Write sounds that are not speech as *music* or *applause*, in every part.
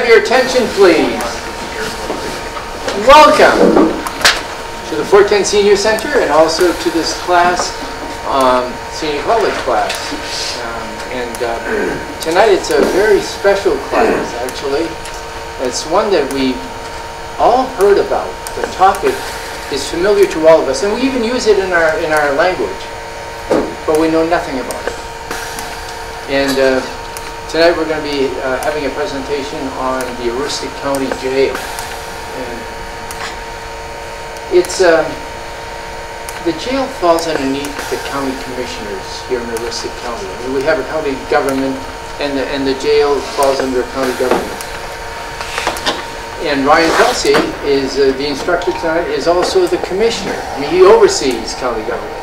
have your attention, please? Welcome to the Fort Kent Senior Center and also to this class, um, senior college class. Um, And uh, tonight, it's a very special class, actually. It's one that we all heard about. The topic is familiar to all of us, and we even use it in our, in our language, but we know nothing about it. And uh, tonight we're going to be uh, having a presentation on the Aroostook County Jail. And it's, um, the jail falls underneath the county commissioners here in Aroostook County. I mean, we have a county government and the, and the jail falls under county government. And Ryan Kelsey is, uh, the instructor tonight, is also the commissioner. I mean, he oversees county government.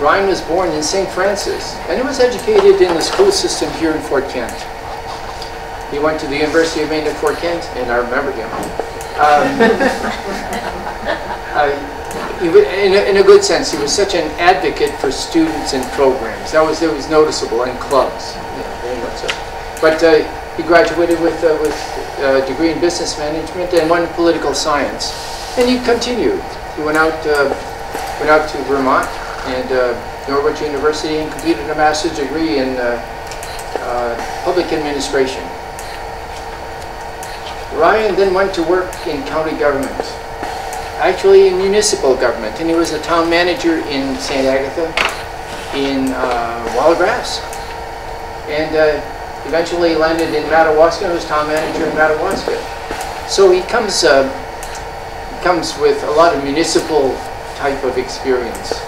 Ryan was born in St. Francis, and he was educated in the school system here in Fort Kent. He went to the University of Maine at Fort Kent, and I remember him. Um, *laughs* uh, in, a, in a good sense, he was such an advocate for students and programs. That was, that was noticeable, and clubs, yeah, very much so. But uh, he graduated with, uh, with a degree in business management and one in political science. And he continued. He went out, uh, went out to Vermont and uh, Norwich University and completed a master's degree in uh, uh, public administration. Ryan then went to work in county government, actually in municipal government, and he was a town manager in St. Agatha, in uh, Wallagrass, and uh, eventually landed in Madawaska, and was town manager in Madawaska. So he comes, uh, comes with a lot of municipal type of experience.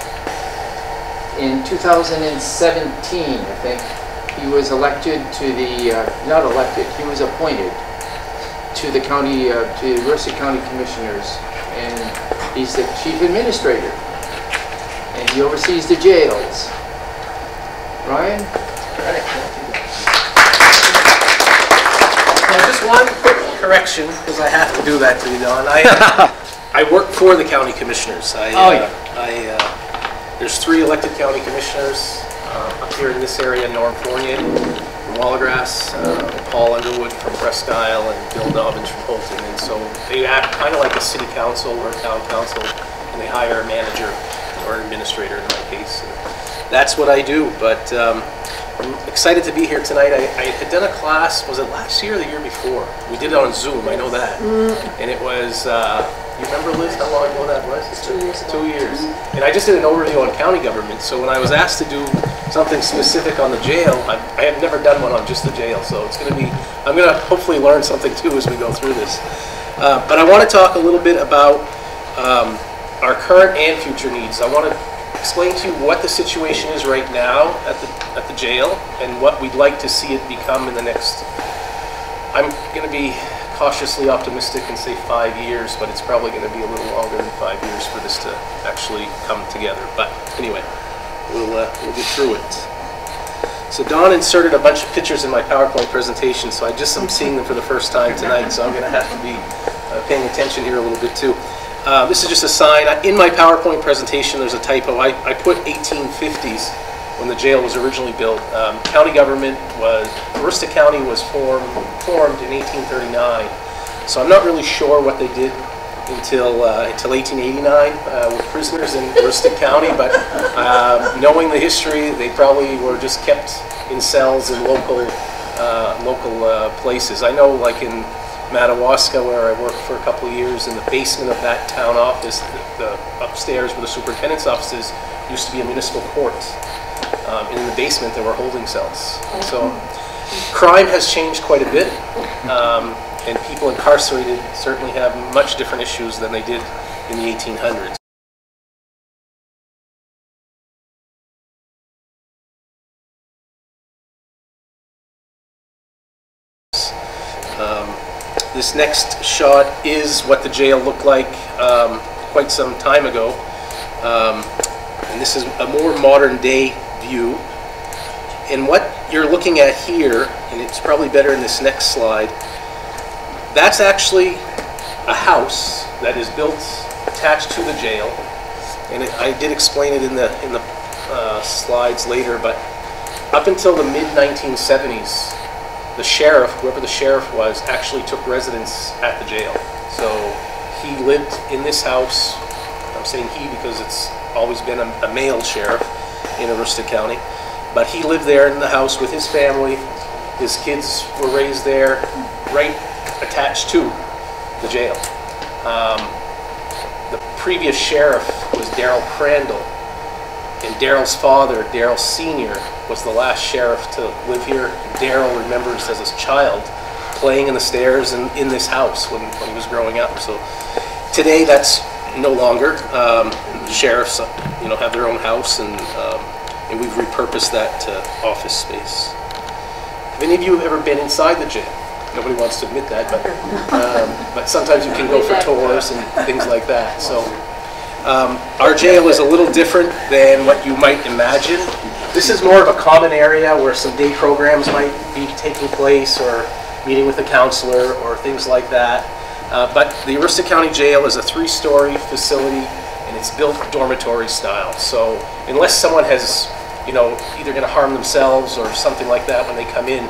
In 2017, I think, he was elected to the, uh, not elected, he was appointed to the county, uh, to Mercer County Commissioners, and he's the chief administrator, and he oversees the jails. Ryan? Now, just one quick correction, because I have to do that to you, Don. I, uh, *laughs* I work for the county commissioners. I, Oh, uh, yeah. I, uh, there's three elected county commissioners uh, up here in this area, Norm Fournier from Wallagrass, uh, Paul Underwood from Presque Isle, and Bill Dobbins from Houlton. And so they act kind of like a city council or a town council, and they hire a manager or an administrator in my case. And That's what I do, but um, I'm excited to be here tonight. I, I had done a class, was it last year or the year before? We did it on Zoom, I know that. And it was, uh, remember Liz, how long ago that was? Two years Two years. And I just did an overview on county government, so when I was asked to do something specific on the jail, I, I had never done one on just the jail, so it's gonna be, I'm gonna hopefully learn something too as we go through this. Uh, but I wanna talk a little bit about, um, our current and future needs. I wanna explain to you what the situation is right now at the, at the jail and what we'd like to see it become in the next, I'm going to be cautiously optimistic and say five years, but it's probably going to be a little longer than five years for this to actually come together. But anyway, we'll, uh, we'll get through it. So Don inserted a bunch of pictures in my PowerPoint presentation, so I just am seeing them for the first time tonight, so I'm going to have to be uh, paying attention here a little bit too. Uh, This is just a sign. In my PowerPoint presentation, there's a typo. I I put 1850s when the jail was originally built. Um, County government was, Aroostook County was formed formed in 1839. So I'm not really sure what they did until uh, until 1889 uh, with prisoners in Aroostook *laughs* County, but uh, knowing the history, they probably were just kept in cells in local uh, local uh, places. I know, like in Madawaska, where I worked for a couple of years, in the basement of that town office, the, the upstairs where the superintendent's office is, used to be a municipal court. Um, in the basement, there were holding cells. So crime has changed quite a bit, um, and people incarcerated certainly have much different issues than they did in the 1800s. Um, This next shot is what the jail looked like um, quite some time ago. Um, And this is a more modern day view. And what you're looking at here, and it's probably better in this next slide, that's actually a house that is built attached to the jail. And it- I did explain it in the, in the uh, slides later, but up until the mid-1970s, the sheriff, whoever the sheriff was, actually took residence at the jail. So he lived in this house. I'm saying he because it's always been a, a male sheriff in Aroostook County. But he lived there in the house with his family. His kids were raised there, right attached to the jail. Um, the previous sheriff was Darrell Crandall, and Darrell's father, Darrell Senior, was the last sheriff to live here. Darrell remembers as a child playing in the stairs and in this house when, when he was growing up. So today that's no longer. Um, sheriffs, you know, have their own house, and um, and we've repurposed that to office space. Have any of you ever been inside the jail? Nobody wants to admit that, but um, but sometimes you can go for tours and things like that. So. Um, our jail is a little different than what you might imagine. This is more of a common area where some day programs might be taking place or meeting with a counselor or things like that. Uh, but the Aroostook County Jail is a three-story facility and it's built dormitory style. So unless someone has, you know, either going to harm themselves or something like that when they come in,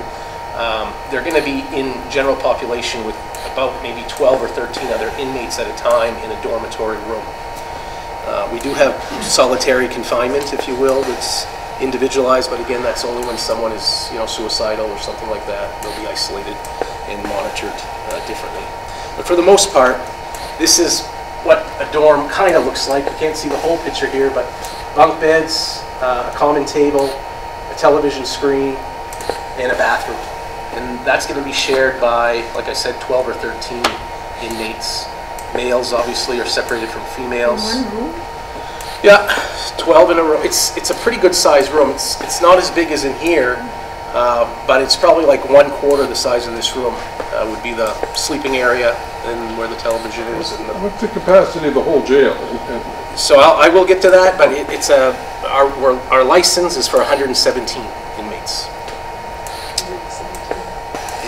um, they're going to be in general population with about maybe 12 or 13 other inmates at a time in a dormitory room. Uh, we do have solitary confinement, if you will, that's individualized, but again, that's only when someone is, you know, suicidal or something like that. They'll be isolated and monitored uh, differently. But for the most part, this is what a dorm kind of looks like. You can't see the whole picture here, but bunk beds, uh, a common table, a television screen, and a bathroom. And that's going to be shared by, like I said, 12 or 13 inmates. Males obviously are separated from females. In One room? Yeah, 12 in a row. It's it's a pretty good sized room. It's it's not as big as in here, uh, but it's probably like one quarter the size of this room uh, would be the sleeping area and where the television is. And the, What's the capacity of the whole jail? So I'll, I will get to that, but it, it's a our our license is for 117 inmates.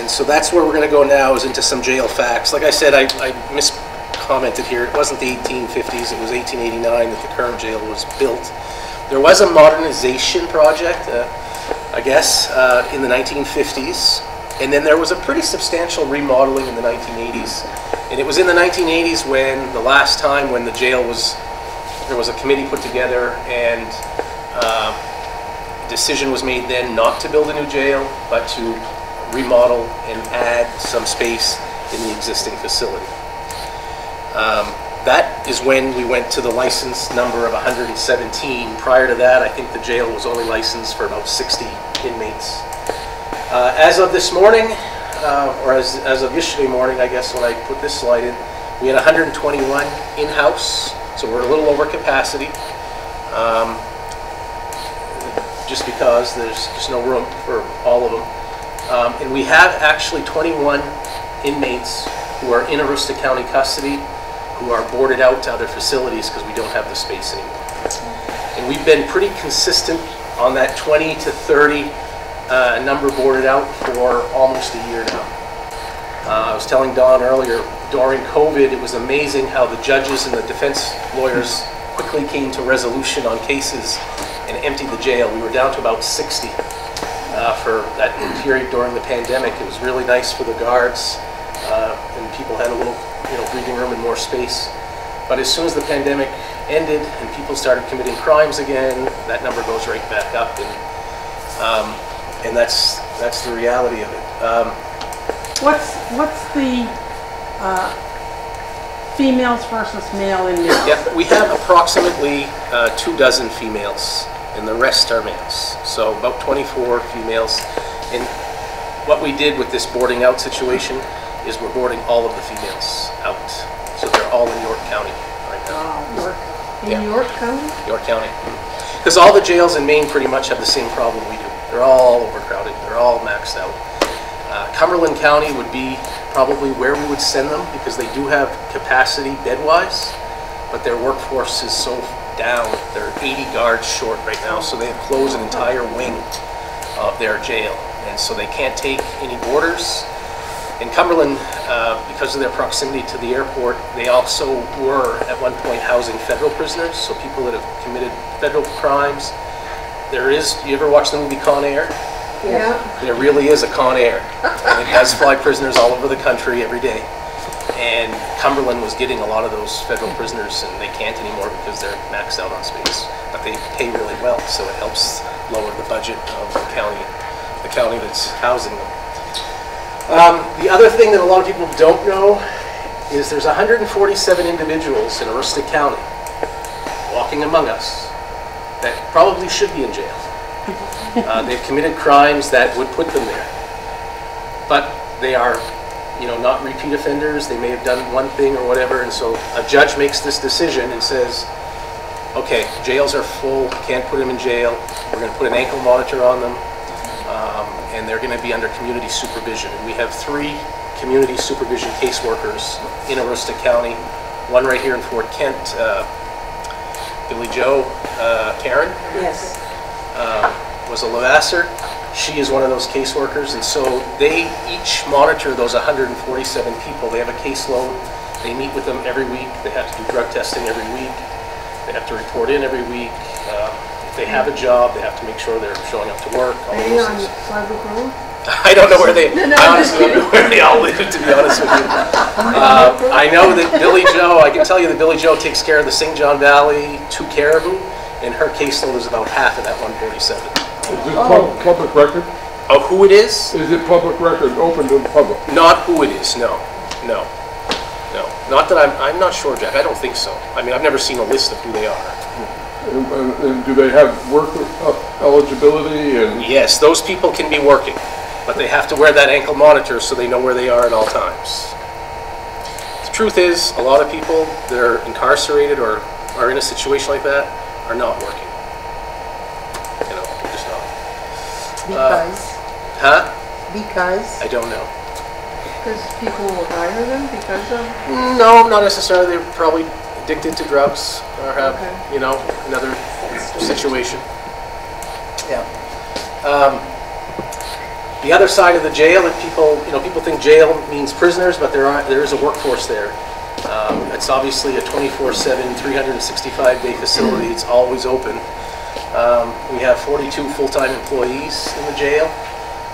And so that's where we're going to go now is into some jail facts. Like I said, I, I miscommented here. It wasn't the 1850s, it was 1889 that the current jail was built. There was a modernization project, uh, I guess, uh, in the 1950s. And then there was a pretty substantial remodeling in the 1980s. And it was in the 1980s when the last time when the jail was, there was a committee put together and uh, decision was made then not to build a new jail, but to remodel and add some space in the existing facility. Um, that is when we went to the license number of 117. Prior to that, I think the jail was only licensed for about 60 inmates. Uh, as of this morning, uh, or as, as of yesterday morning, I guess, when I put this slide in, we had 121 in-house, so we're a little over capacity. Um, just because there's just no room for all of them. Um, and we have actually 21 inmates who are in Aroostook County custody who are boarded out to other facilities because we don't have the space anymore. And we've been pretty consistent on that 20 to 30 uh, number boarded out for almost a year now. Uh, I was telling Don earlier, during COVID, it was amazing how the judges and the defense lawyers quickly came to resolution on cases and emptied the jail. We were down to about 60 uh, for that period during the pandemic. It was really nice for the guards, uh, and people had a little, you know, breathing room and more space. But as soon as the pandemic ended and people started committing crimes again, that number goes right back up, and um, and that's that's the reality of it. Um, What's, what's the uh, females versus male inmates? Yeah, we have approximately uh, two dozen females, and the rest are males. So about 24 females. And what we did with this boarding out situation is we're boarding all of the females out. So they're all in York County right now, York- Yeah. In York County? York County. Because all the jails in Maine pretty much have the same problem we do. They're all overcrowded, they're all maxed out. Uh, Cumberland County would be probably where we would send them because they do have capacity bed-wise, but their workforce is so down. They're 80 guards short right now, so they have closed an entire wing of their jail. And so they can't take any orders. In Cumberland, uh, because of their proximity to the airport, they also were at one point housing federal prisoners, so people that have committed federal crimes. There is, you ever watch the movie Con Air? Yeah, There really is a Con Air. It does fly prisoners all over the country every day. And Cumberland was getting a lot of those federal prisoners, and they can't anymore because they're maxed out on space. But they pay really well, so it helps lower the budget of the county, the county that's housing them. Um, the other thing that a lot of people don't know is there's 147 individuals in Aroostook County walking among us that probably should be in jail. Uh, they've committed crimes that would put them there. But they are, you know, not repeat offenders. They may have done one thing or whatever, and so a judge makes this decision and says, okay, jails are full, can't put them in jail. We're going to put an ankle monitor on them, um, and they're going to be under community supervision. And we have three community supervision caseworkers in Aroostook County. One right here in Fort Kent, uh, Billy Joe uh, Karen yes. Was a Levasseur. She is one of those caseworkers, and so they each monitor those 147 people. They have a caseload. They meet with them every week. They have to do drug testing every week. They have to report in every week. Uh, if they have a job, they have to make sure they're showing up to work. all Are you on things. Road? *laughs* I don't know where they, *laughs* No, no, I honestly don't know where they all live, to be honest with you. Uh, I know that Billy Joe, I can tell you that Billy Joe takes care of the St. John Valley to Caribou, and her caseload is about half of that 147. Is pub- public record? Oh, who it is? Is it public record, open to the public? Not who it is, no, no, no. Not that I'm, I'm not sure, Jack, I don't think so. I mean, I've never seen a list of who they are. And- And and do they have work uh, eligibility and, Yes, those people can be working, but they have to wear that ankle monitor so they know where they are at all times. The truth is, a lot of people that are incarcerated or are in a situation like that are not working. You know, they're just not. Because, Huh? because, I don't know. because people will hire them because of, No, not necessarily. They're probably addicted to drugs or have, Okay. you know, another situation. Yeah. Um, the other side of the jail that people, you know, people think jail means prisoners, but there are, there is a workforce there. Um, it's obviously a 24/7, 365-day facility. It's always open. Um, we have 42 full-time employees in the jail.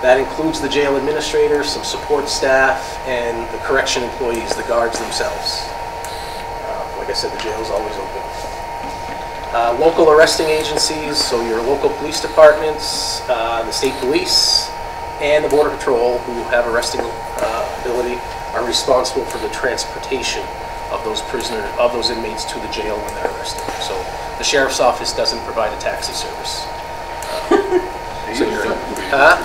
That includes the jail administrator, some support staff, and the correction employees, the guards themselves. Uh, Like I said, the jail is always open. Uh, Local arresting agencies, so your local police departments, uh, the state police, and the border patrol, who have arresting uh, ability, are responsible for the transportation of those prisoners, of those inmates to the jail when they're arrested. So the sheriff's office doesn't provide a taxi service. So you're- Huh?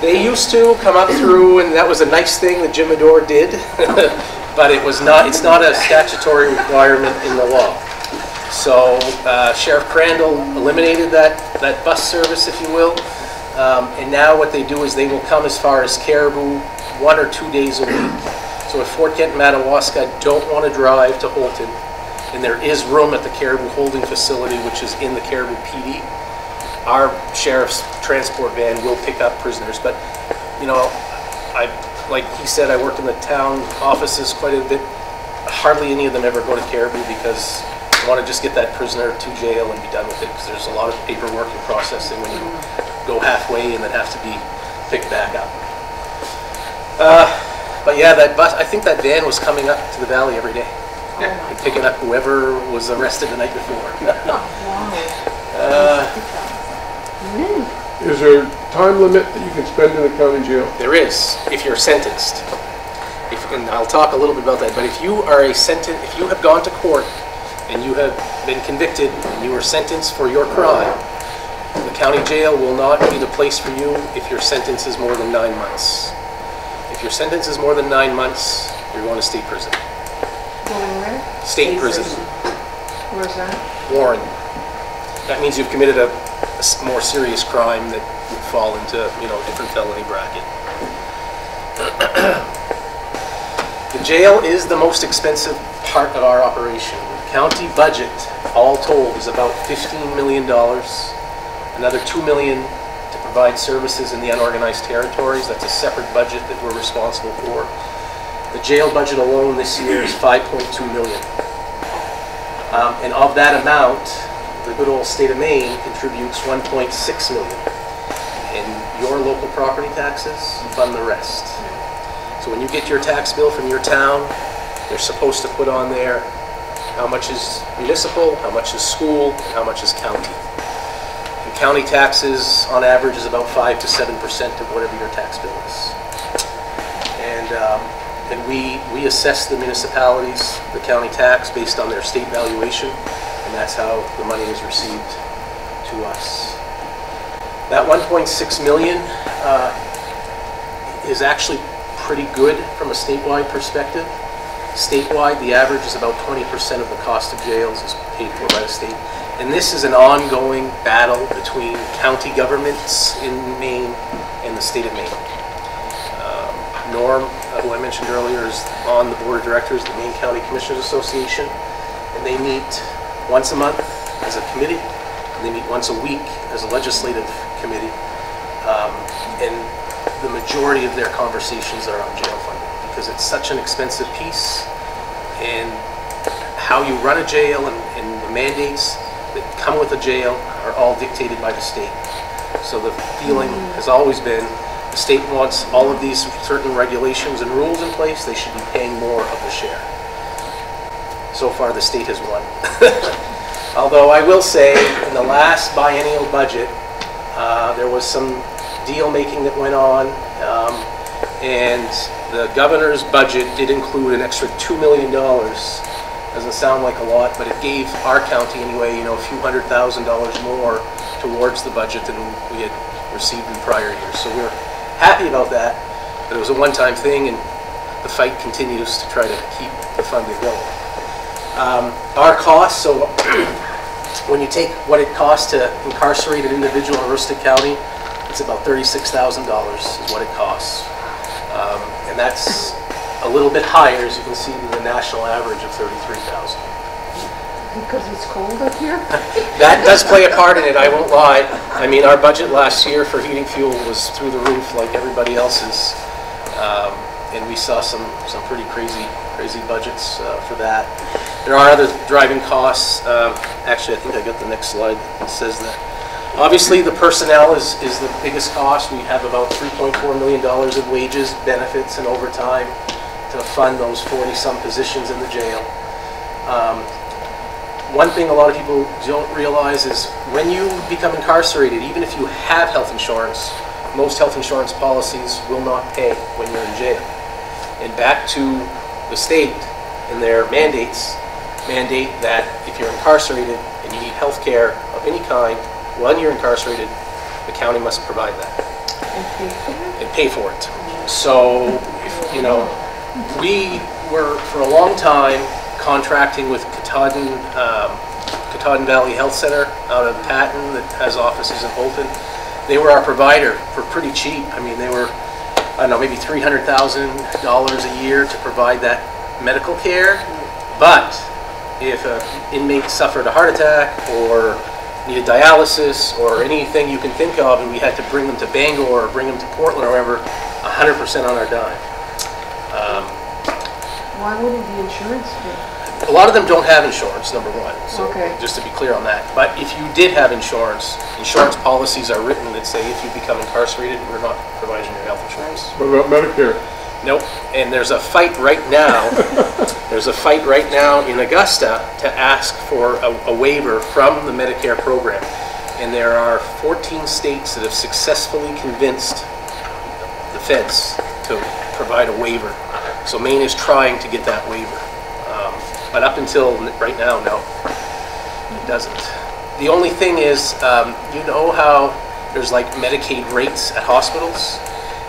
They used to come up through, and that was a nice thing that Jim Madore did, *laughs* but it was not, it's not a statutory requirement in the law. So uh, Sheriff Crandall eliminated that, that bus service, if you will. Um, And now what they do is they will come as far as Caribou one or two days a week. So if Fort Kent and Madawaska don't want to drive to Houlton, and there is room at the Caribou Holding Facility, which is in the Caribou PD, our sheriff's transport van will pick up prisoners, but, you know, I, like he said, I worked in the town offices quite a bit. Hardly any of them ever go to Caribou because they want to just get that prisoner to jail and be done with it, because there's a lot of paperwork and processing when you go halfway and then have to be picked back up. Uh, But yeah, that bus, I think that van was coming up to the valley every day. And *laughs* picking up whoever was arrested the night before. *laughs* Uh, is there a time limit that you can spend in a county jail? There is, if you're sentenced. If, and I'll talk a little bit about that, but if you are a sentence, if you have gone to court and you have been convicted and you were sentenced for your crime, the county jail will not be the place for you if your sentence is more than nine months. If your sentence is more than nine months, you're going to state prison. Where? State prison, Where's that? Warren. That means you've committed a more serious crime that would fall into, you know, a different felony bracket. *clears throat* The jail is the most expensive part of our operation. County budget, all told, is about $15 million. Another 2 million to provide services in the unorganized territories. That's a separate budget that we're responsible for. The jail budget alone this year is 5.2 million. Um, And of that amount, the good old state of Maine contributes 1.6 million. And your local property taxes fund the rest. So when you get your tax bill from your town, they're supposed to put on there how much is municipal, how much is school, and how much is county. And county taxes, on average, is about 5 to 7% of whatever your tax bill is. And, we, we assess the municipalities, the county tax, based on their state valuation, and that's how the money is received to us. That 1.6 million uh, is actually pretty good from a statewide perspective. Statewide, the average is about 20% of the cost of jails is paid for by the state. And this is an ongoing battle between county governments in Maine and the state of Maine. Um, Norm, uh, who I mentioned earlier, is on the board of directors of the Maine County Commissioners Association, and they meet once a month as a committee, and they meet once a week as a legislative committee. Um, And the majority of their conversations are on jail funding, because it's such an expensive piece, and how you run a jail and and the mandates that come with a jail are all dictated by the state. So the feeling has always been, state wants all of these certain regulations and rules in place, they should be paying more of the share. So far, the state has won. *laughs* Although I will say, in the last biennial budget, uh, there was some deal-making that went on, um, and the governor's budget did include an extra $2 million. Doesn't sound like a lot, but it gave our county anyway, you know, a few hundred thousand dollars more towards the budget than we had received in prior years. So we're happy about that, but it was a one-time thing, and the fight continues to try to keep the funding going. Um, Our costs, so *clears throat* when you take what it costs to incarcerate an individual in Aroostook County, it's about $36,000 is what it costs. Um, And that's a little bit higher, as you can see, than the national average of 33,000. Because it's cold up here? *laughs* That does play a part in it, I won't lie. I mean, our budget last year for heating fuel was through the roof like everybody else's. Um, And we saw some, some pretty crazy, crazy budgets uh, for that. There are other driving costs. Um, Actually, I think I got the next slide that says that. Obviously, the personnel is, is the biggest cost. We have about $3.4 million in wages, benefits, and overtime to fund those 40-some positions in the jail. Um, one thing a lot of people don't realize is when you become incarcerated, even if you have health insurance, most health insurance policies will not pay when you're in jail. And back to the state and their mandates, mandate that if you're incarcerated and you need health care of any kind, when you're incarcerated, the county must provide that and pay for it. So, if, you know, we were for a long time contracting with Katahdin, um, Katahdin Valley Health Center out of Patten that has offices in Houlton. They were our provider for pretty cheap. I mean, they were, I don't know, maybe $300,000 a year to provide that medical care. But if an inmate suffered a heart attack or needed dialysis or anything you can think of, and we had to bring them to Bangor or bring them to Portland or wherever, 100% on our dime. Um, Why wouldn't the insurance pay? A lot of them don't have insurance, number one, so Okay. just to be clear on that. But if you did have insurance, insurance policies are written that say if you become incarcerated, we're not providing your health insurance. What about Medicare? Nope. And there's a fight right now, *laughs* there's a fight right now in Augusta to ask for a a waiver from the Medicare program. And there are 14 states that have successfully convinced the feds to provide a waiver. So Maine is trying to get that waiver. But up until right now, no, it doesn't. The only thing is, um, you know how there's like Medicaid rates at hospitals?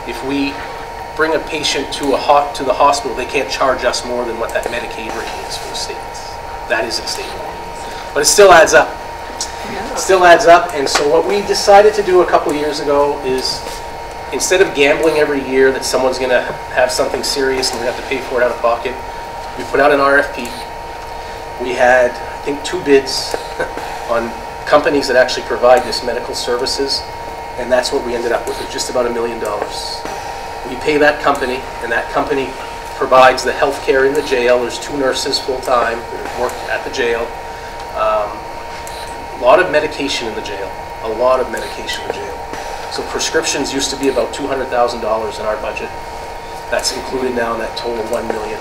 If we bring a patient to a ho, to the hospital, they can't charge us more than what that Medicaid rate is for the state. That is at state law. But it still adds up. It Still adds up, and so what we decided to do a couple years ago is, instead of gambling every year that someone's gonna have something serious and we have to pay for it out of pocket, we put out an RFP. We had, I think, two bids *laughs* on companies that actually provide this medical services, and that's what we ended up with, just about a million dollars. We pay that company, and that company provides the health care in the jail. There's two nurses full-time that work at the jail. Um, A lot of medication in the jail, a lot of medication in the jail. So prescriptions used to be about $200,000 in our budget. That's included now in that total 1 million.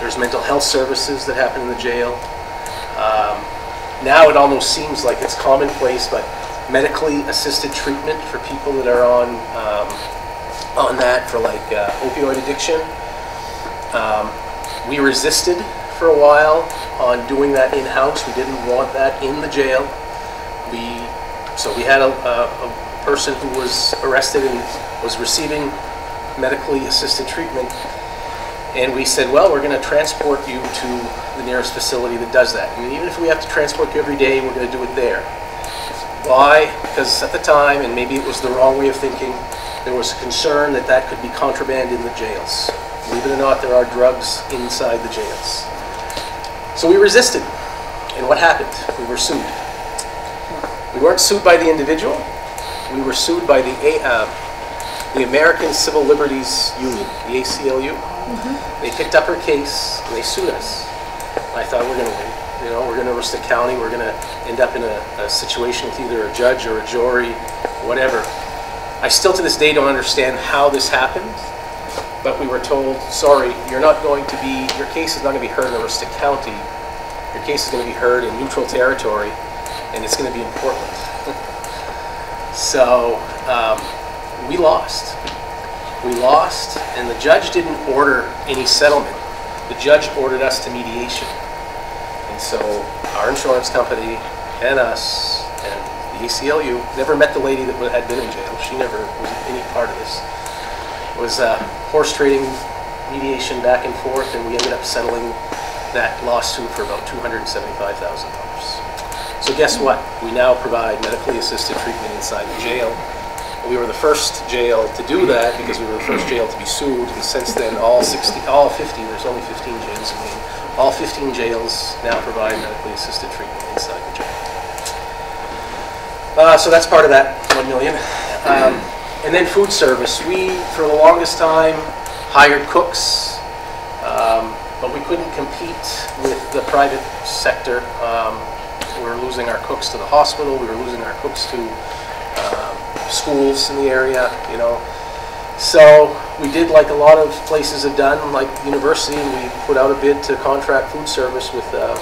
There's mental health services that happen in the jail. Um, Now it almost seems like it's commonplace, but medically assisted treatment for people that are on, um, on that for like uh, opioid addiction. Um, We resisted for a while on doing that in-house. We didn't want that in the jail. We, so we had a, a, a person who was arrested and was receiving medically assisted treatment. And we said, well, we're gonna transport you to the nearest facility that does that. And even if we have to transport you every day, we're gonna do it there. Why? Because at the time, and maybe it was the wrong way of thinking, there was a concern that that could be contraband in the jails. Believe it or not, there are drugs inside the jails. So we resisted. And what happened? We were sued. We weren't sued by the individual. We were sued by the, uh, the American Civil Liberties Union, the ACLU. They picked up her case and they sued us. I thought we're going to win. You know, we're going to Aroostook County. We're going to end up in a, a situation with either a judge or a jury, whatever. I still to this day don't understand how this happened, but we were told, sorry, you're not going to be, your case is not going to be heard in Aroostook County. Your case is going to be heard in neutral territory, and it's going to be in Portland. *laughs* So um, we lost. We lost, and the judge didn't order any settlement. The judge ordered us to mediation. And so our insurance company and us and the ACLU never met the lady that had been in jail. She never was any part of this. It was uh, horse trading mediation back and forth, and we ended up settling that lawsuit for about $275,000. So guess what? We now provide medically assisted treatment inside the jail. We were the first jail to do that because we were the first jail to be sued, and since then, all 60, all 50, there's only 15 jails in Maine, all 15 jails now provide medically assisted treatment inside the jail. Uh, so that's part of that 1 million. Um, and then food service. We, for the longest time, hired cooks, um, but we couldn't compete with the private sector. Um, we were losing our cooks to the hospital. We were losing our cooks to schools in the area, you know. So we did like a lot of places have done, like university, we put out a bid to contract food service with uh,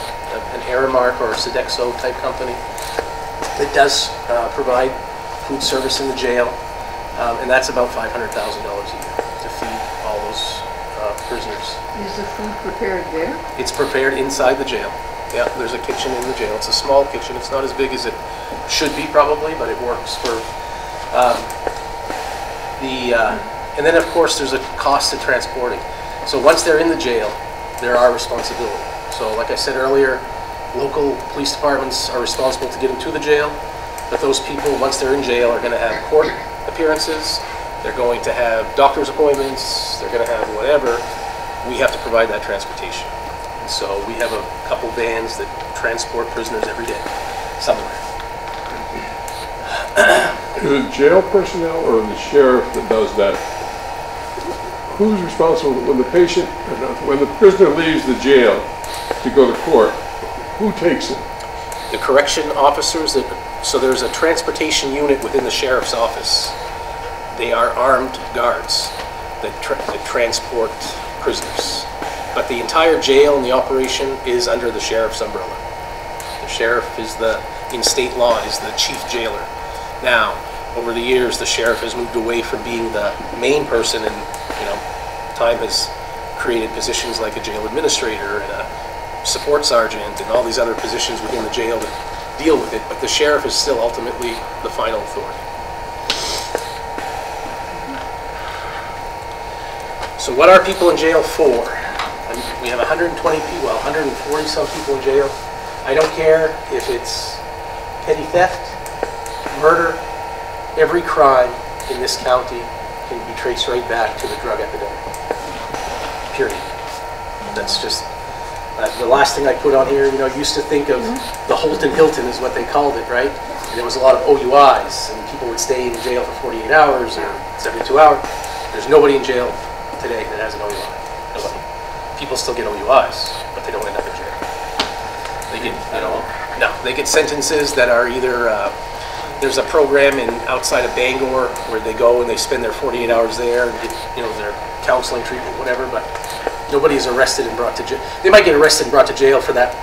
an Aramark or a Sodexo type company that does uh, provide food service in the jail, um, and that's about $500,000 a year to feed all those uh, prisoners. Is the food prepared there? It's prepared inside the jail. Yeah, there's a kitchen in the jail. It's a small kitchen. It's not as big as it should be probably, but it works for um, the. Uh, and then of course there's a cost to transporting. So once they're in the jail, they're our responsibility. So like I said earlier, local police departments are responsible to get them to the jail, but those people once they're in jail are going to have court appearances. They're going to have doctor's appointments. They're going to have whatever. We have to provide that transportation. And so we have a couple vans that transport prisoners every day, somewhere. Is it jail personnel or the sheriff that does that? Who's responsible when the patient, when the prisoner leaves the jail to go to court? Who takes it? The correction officers, that, so there's a transportation unit within the sheriff's office. They are armed guards that, tra- that transport prisoners. But the entire jail and the operation is under the sheriff's umbrella. The sheriff is the, in state law, is the chief jailer. Now, over the years, the sheriff has moved away from being the main person and, you know, time has created positions like a jail administrator and a support sergeant and all these other positions within the jail that deal with it, but the sheriff is still ultimately the final authority. So what are people in jail for? We have 120 people, well, 140 some people in jail. I don't care if it's petty theft, murder, every crime in this county can be traced right back to the drug epidemic. Period. That's just, uh, the last thing I put on here, you know, used to think of the Houlton Hilton is what they called it, right? And there was a lot of OUIs, and people would stay in jail for 48 hours or 72 hours. There's nobody in jail today that has an OUI. Nobody. People still get OUIs, but they don't end up in jail. They get, you know, no, they get sentences that are either, uh, There's a program in, outside of Bangor where they go and they spend their 48 hours there and get, you know, their counseling treatment, whatever, but nobody is arrested and brought to jail. They might get arrested and brought to jail for that,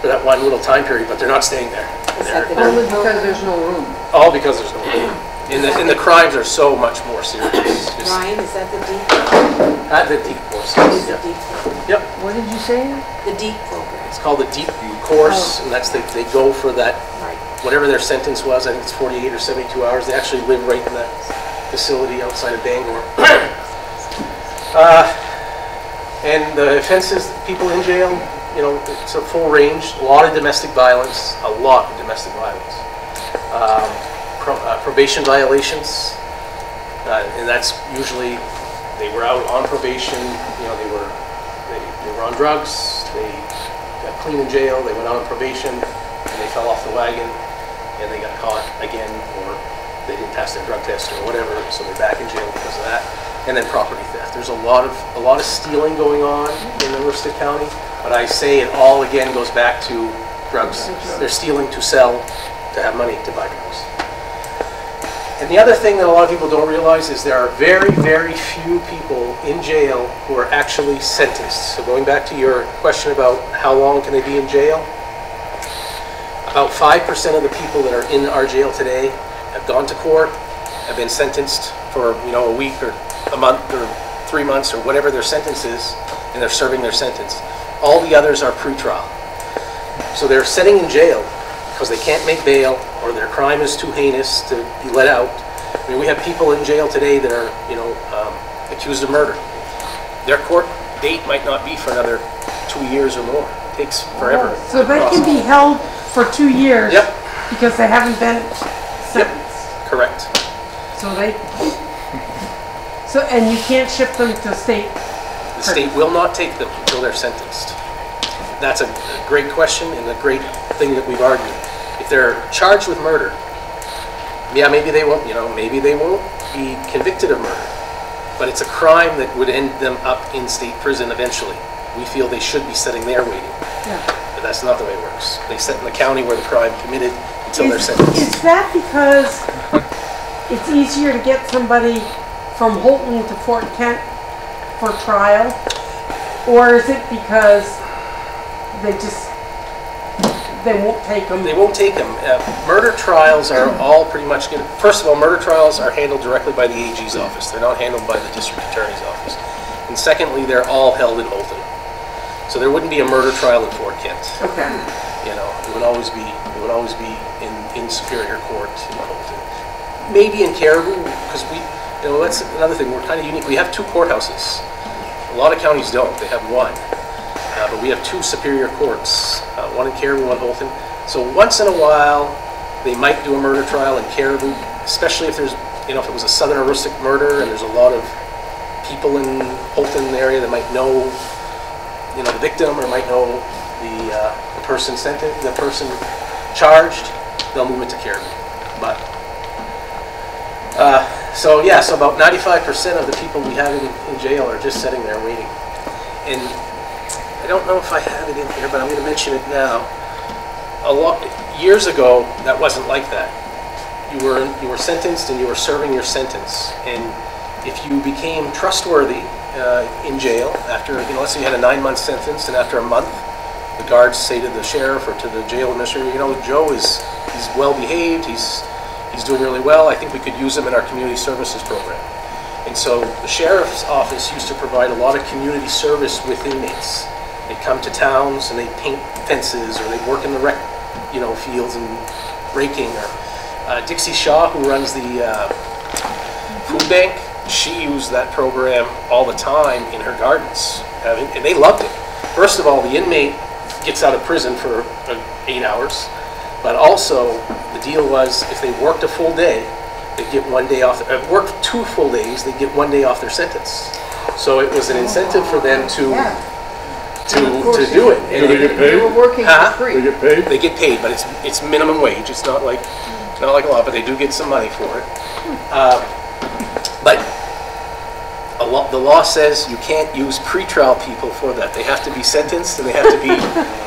for that one little time period, but they're not staying there. They're- Only because there's no room. all because there's no room. *coughs* And the, and the crimes are so much more serious. Just- Ryan, is that the deep, At the deep course. is the Yep. deep. Yep. What did you say? the deep program? It's called the deep course, oh. and that's, they, they go for that, Right. Whatever their sentence was, I think it's 48 or 72 hours. They actually live right in that facility outside of Bangor. *clears throat* Uh, And the offenses, people in jail, you know, it's a full range, a lot of domestic violence, a lot of domestic violence. Um, pro- uh, Probation violations, uh, and that's usually, they were out on probation, you know, they were, they they were on drugs, they got clean in jail, they went out on probation, and they fell off the wagon, caught again, or they didn't pass their drug test or whatever, so they're back in jail because of that. And then property theft. There's a lot of, a lot of stealing going on in Aroostook County, but I say it all again goes back to drugs. They're stealing to sell, to have money to buy drugs. And the other thing that a lot of people don't realize is there are very, very few people in jail who are actually sentenced. So going back to your question about how long can they be in jail, about 5% of the people that are in our jail today have gone to court, have been sentenced for, you know, a week or a month or three months or whatever their sentence is, and they're serving their sentence. All the others are pretrial. So they're sitting in jail because they can't make bail or their crime is too heinous to be let out. I mean, we have people in jail today that are, you know, um, accused of murder. Their court date might not be for another two years or more. It takes forever. So they can be held for two years. Yep. Because they haven't been sentenced. Correct. So they, so, and you can't ship them to state. The state will not take them until they're sentenced. That's a great question and a great thing that we've argued. If they're charged with murder, yeah, maybe they won't, you know, maybe they won't be convicted of murder. But it's a crime that would end them up in state prison eventually. We feel they should be sitting there waiting. Yeah. But that's not the way it works. They sit in the county where the crime committed until they're sentenced. Is that because it's easier to get somebody from Houlton to Fort Kent for trial? Or is it because they just, they won't take them? They won't take them. Uh, Murder trials are all pretty much, gonna- first of all, murder trials are handled directly by the AG's office. They're not handled by the district attorney's office. And secondly, they're all held in Houlton. So there wouldn't be a murder trial in Fort Kent. Okay. You know, it would always be, it would always be in, in Superior Court in Houlton. Maybe in Caribou, because we, you know, that's another thing, we're kind of unique. We have two courthouses. A lot of counties don't, they have one. Uh, But we have two Superior Courts, uh, one in Caribou, one in Houlton. So once in a while, they might do a murder trial in Caribou, especially if there's, you know, if it was a Southern Aroostook murder and there's a lot of people in Houlton area that might know you know, the victim or might know the, uh, the person sentenced, the person charged, they'll move it to Caribou. But, uh, so yeah, so about 95% of the people we have in, in jail are just sitting there waiting. And I don't know if I have it in here, but I'm gonna mention it now. A lot, years ago, that wasn't like that. You were, you were sentenced and you were serving your sentence. And if you became trustworthy uh, in jail after, you know, let's say you had a nine-month sentence and after a month, the guards say to the sheriff or to the jail administrator, you know, Joe is, he's well-behaved, he's, he's doing really well, I think we could use him in our community services program. And so the sheriff's office used to provide a lot of community service with inmates. They'd come to towns and they'd paint fences, or they'd work in the rec, you know, fields and raking, or uh, Dixie Shaw, who runs the uh, food bank, she used that program all the time in her gardens, and they loved it. First of all, the inmate gets out of prison for uh, eight hours, but also the deal was if they worked a full day, they'd get one day off. Uh, worked two full days, they'd get one day off their sentence. So it was an incentive for them to to, And of course, to do it. Do they get They paid? were working Huh? for They get paid? They get paid, but it's, it's minimum wage. It's not like, it's not like a lot, but they do get some money for it. Uh, But a law, the law says you can't use pretrial people for that. They have to be sentenced and they have to be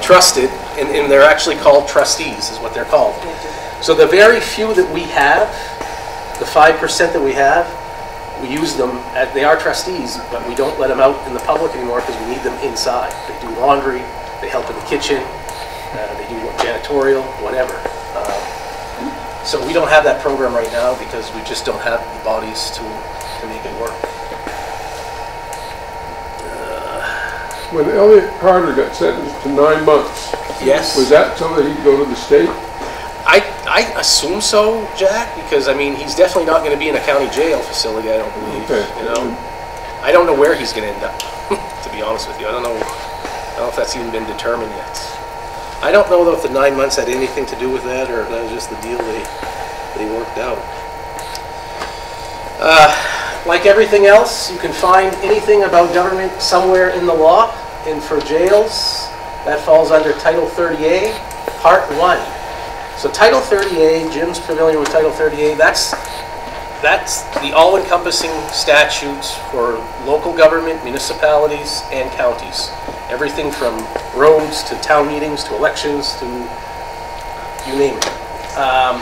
*laughs* trusted, and, and they're actually called trustees, is what they're called. So the very few that we have, the 5% that we have, we use them, as they are trustees, but we don't let them out in the public anymore because we need them inside. They do laundry, they help in the kitchen, uh, they do janitorial, whatever. Uh, So we don't have that program right now because we just don't have the bodies to, to make it work. When Elliot Carter got sentenced to nine months, Yes? was that so that he'd go to the state? I, I assume so, Jack, because I mean, he's definitely not going to be in a county jail facility, I don't believe. Okay. You know, I don't know where he's going to end up, *laughs* to be honest with you. I don't know, I don't know if that's even been determined yet. I don't know though if the nine months had anything to do with that or if that was just the deal they, they worked out. Uh, Like everything else, you can find anything about government somewhere in the law. And for jails, that falls under Title 30A, Part 1. So Title 30A, Jim's familiar with Title 30A, that's, that's the all-encompassing statutes for local government, municipalities, and counties. Everything from roads to town meetings to elections to you name it. Um,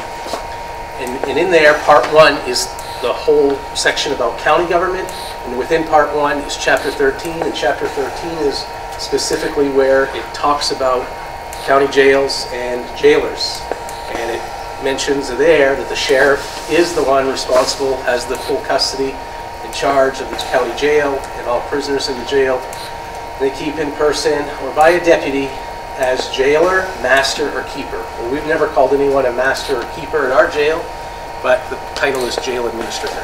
And, and in there, Part 1 is the whole section about county government, and within Part 1 is Chapter 13, and Chapter 13 is specifically where it talks about county jails and jailers. And it mentions there that the sheriff is the one responsible, has the full custody in charge of the county jail and all prisoners in the jail. They keep in person or by a deputy as jailer, master, or keeper. Well, we've never called anyone a master or keeper in our jail, but the title is jail administrator.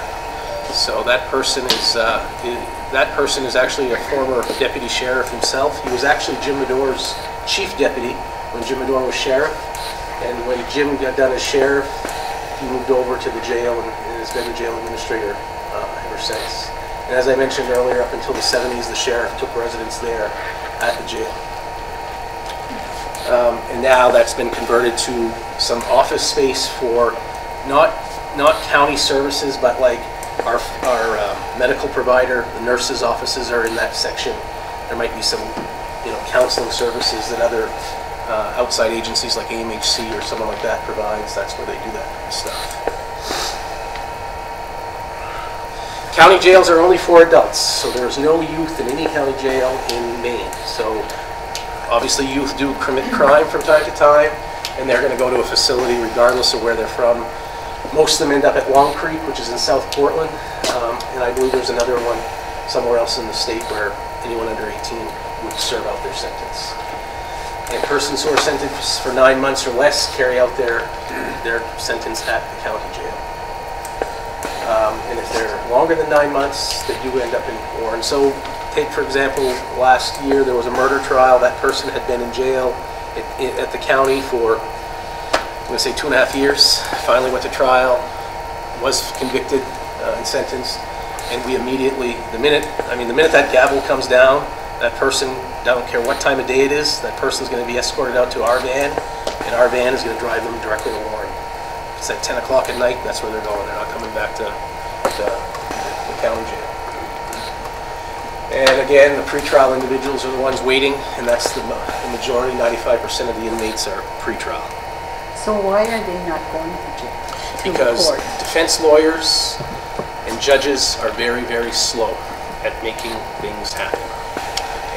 So that person is, uh, that person is actually a former deputy sheriff himself. He was actually Jim Madore's chief deputy when Jim Madore was sheriff. And when Jim got done as sheriff, he moved over to the jail and and has been the jail administrator uh, ever since. And as I mentioned earlier, up until the 70s, the sheriff took residence there at the jail. Um, And now that's been converted to some office space for not, not county services, but like our, our um, medical provider, the nurses' offices are in that section. There might be some, you know, counseling services that other uh, outside agencies like AMHC or someone like that provides. That's where they do that kind of stuff. County jails are only for adults, so there's no youth in any county jail in Maine. So obviously youth do commit crime from time to time, and they're gonna go to a facility regardless of where they're from. Most of them end up at Long Creek, which is in South Portland, um, and I believe there's another one somewhere else in the state where anyone under 18 would serve out their sentence. And persons who are sentenced for nine months or less carry out their, their sentence at the county jail. Um, And if they're longer than nine months, they do end up in Warren. So take, for example, last year, there was a murder trial. That person had been in jail at- at the county for, I'm going to say, two and a half years. Finally went to trial, was convicted uh, and sentenced. And we immediately, the minute, I mean, the minute that gavel comes down, that person, I don't care what time of day it is, that person's going to be escorted out to our van, and our van is going to drive them directly to Warren. It's at 10 o'clock at night, that's where they're going. They're not coming back to, to the county jail. And again, the pretrial individuals are the ones waiting, and that's the the majority, 95% of the inmates are pretrial. So why are they not going to jail? Because court? defense lawyers and judges are very, very slow at making things happen.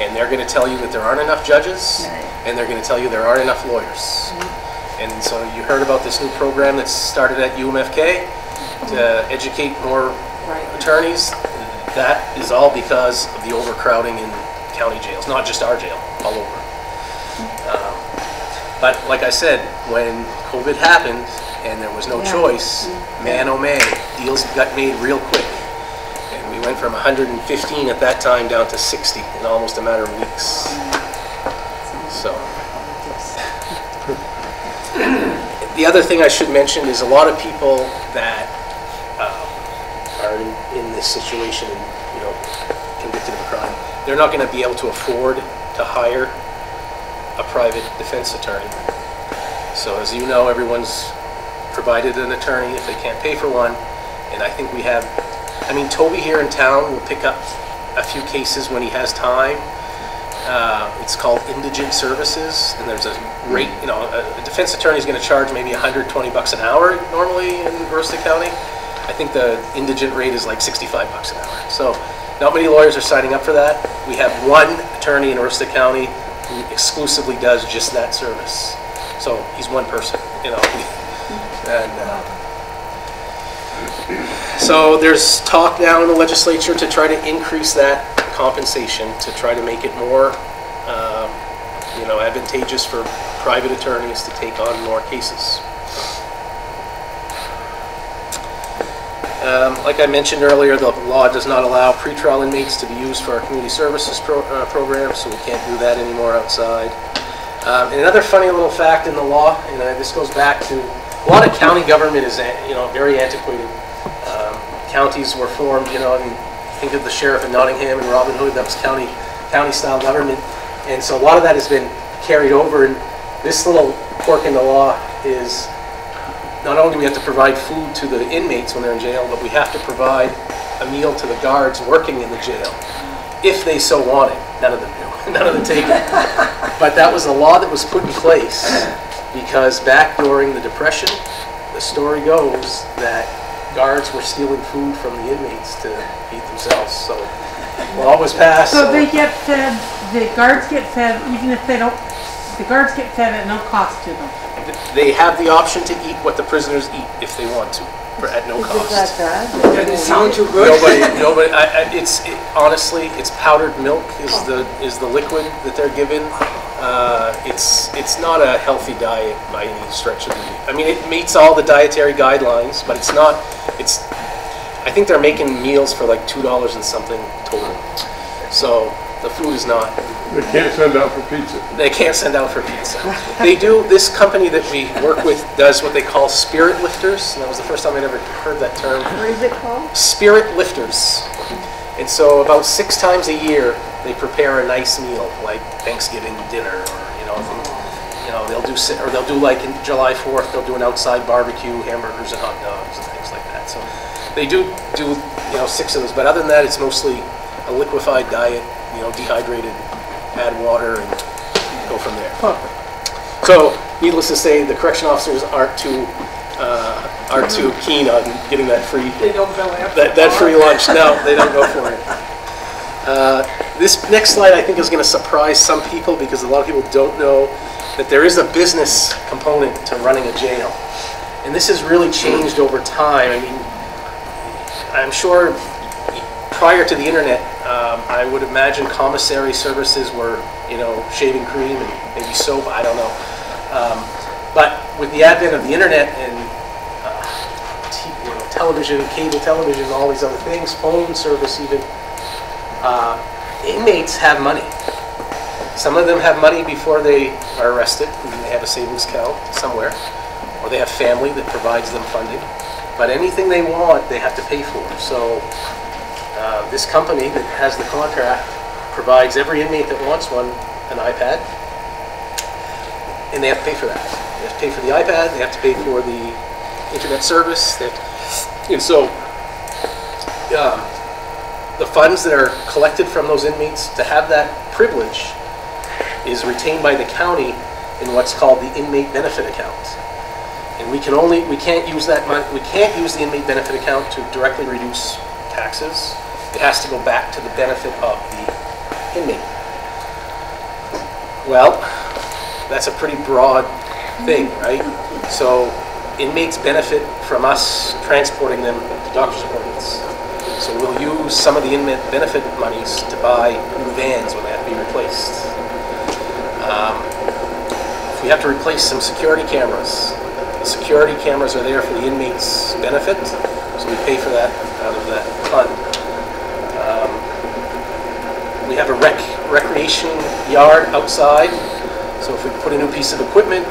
And they're going to tell you that there aren't enough judges, Right. and they're going to tell you there aren't enough lawyers. Mm-hmm. And so you heard about this new program that's started at UMFK to mm-hmm. educate more attorneys. That is all because of the overcrowding in county jails, not just our jail, all over. Um, But like I said, when COVID happened and there was no Yeah. choice, man oh man, deals got made real quick. And we went from 115 at that time down to 60 in almost a matter of weeks. So. *laughs* The other thing I should mention is a lot of people that uh, are in, in this situation, you know, convicted of a crime, they're not going to be able to afford to hire a private defense attorney. So as you know, everyone's provided an attorney if they can't pay for one. And I think we have, I mean, Toby here in town will pick up a few cases when he has time. uh, it's called indigent services, and there's a rate, you know, a a defense attorney is going to charge maybe 120 bucks an hour normally in Aroostook County. I think the indigent rate is like 65 bucks an hour. So not many lawyers are signing up for that. We have one attorney in Aroostook County who exclusively does just that service. So he's one person, you know. *laughs* And, uh, so there's talk now in the legislature to try to increase that compensation, to try to make it more, um, you know, advantageous for private attorneys to take on more cases. Um, Like I mentioned earlier, the law does not allow pretrial inmates to be used for our community services pro- uh, program, so we can't do that anymore outside. Um, And another funny little fact in the law, and uh, this goes back to, a lot of county government is, uh, you know, very antiquated. Um, Counties were formed, you know, and think of the sheriff in Nottingham and Robin Hood, that was county, county-style government. And so a lot of that has been carried over, and this little quirk in the law is not only do we have to provide food to the inmates when they're in jail, but we have to provide a meal to the guards working in the jail, if they so want it. None of them do. *laughs* None of them take it. But that was a law that was put in place because back during the Depression, the story goes that guards were stealing food from the inmates to feed themselves. So law was passed. So they get fed, the guards get fed even if they don't, the guards get fed at no cost to them. They have the option to eat what the prisoners eat if they want to, for- at no Is it cost. that bad? Doesn't sound too good. Nobody, nobody, I, I, it's, it- honestly, it's powdered milk is the, is the liquid that they're given. Uh, it's, it's not a healthy diet by any stretch of the, I mean, it meets all the dietary guidelines, but it's not, it's, I think they're making meals for like two dollars and something total. So the food is not, They can't send out for pizza. they can't send out for pizza. They do, this company that we work with does what they call spirit lifters, and that was the first time I'd ever heard that term What is it called? spirit lifters. And so about six times a year, they prepare a nice meal, like Thanksgiving dinner, or, you know, they- you know, they'll do, or they'll do like in July 4th, they'll do an outside barbecue, hamburgers and hot dogs and things like that. So they do, do, you know, six of those, but other than that, it's mostly a liquefied diet, you know, dehydrated, add water and go from there. So, needless to say, the correction officers aren't too, uh, aren't too keen on getting that free They don't that, that free lunch, no, they don't go for it. *laughs* Uh, This next slide, I think, is going to surprise some people because a lot of people don't know that there is a business component to running a jail. And this has really changed over time. I mean, I'm sure prior to the internet, um, I would imagine commissary services were, you know, shaving cream and maybe soap, I don't know. Um, But with the advent of the internet and t- you know, television, cable television, all these other things, phone service even, uh, inmates have money. Some of them have money before they are arrested, and they have a savings account somewhere, or they have family that provides them funding. But anything they want, they have to pay for. So uh, this company that has the contract provides every inmate that wants one an iPad, and they have to pay for that. They have to pay for the iPad, they have to pay for the internet service, they have to- and so um, the funds that are collected from those inmates to have that privilege is retained by the county in what's called the inmate benefit account. And we can only, we can't use that money, we can't use the inmate benefit account to directly reduce taxes. It has to go back to the benefit of the inmate. Well, that's a pretty broad thing, right? So inmates benefit from us transporting them to doctor's appointments. So we'll use some of the inmate benefit monies to buy new vans when they have to be replaced. Um, If we have to replace some security cameras, the security cameras are there for the inmates' benefit, so we pay for that out of that fund. Um, We have a rec, recreation yard outside, so if we put a new piece of equipment,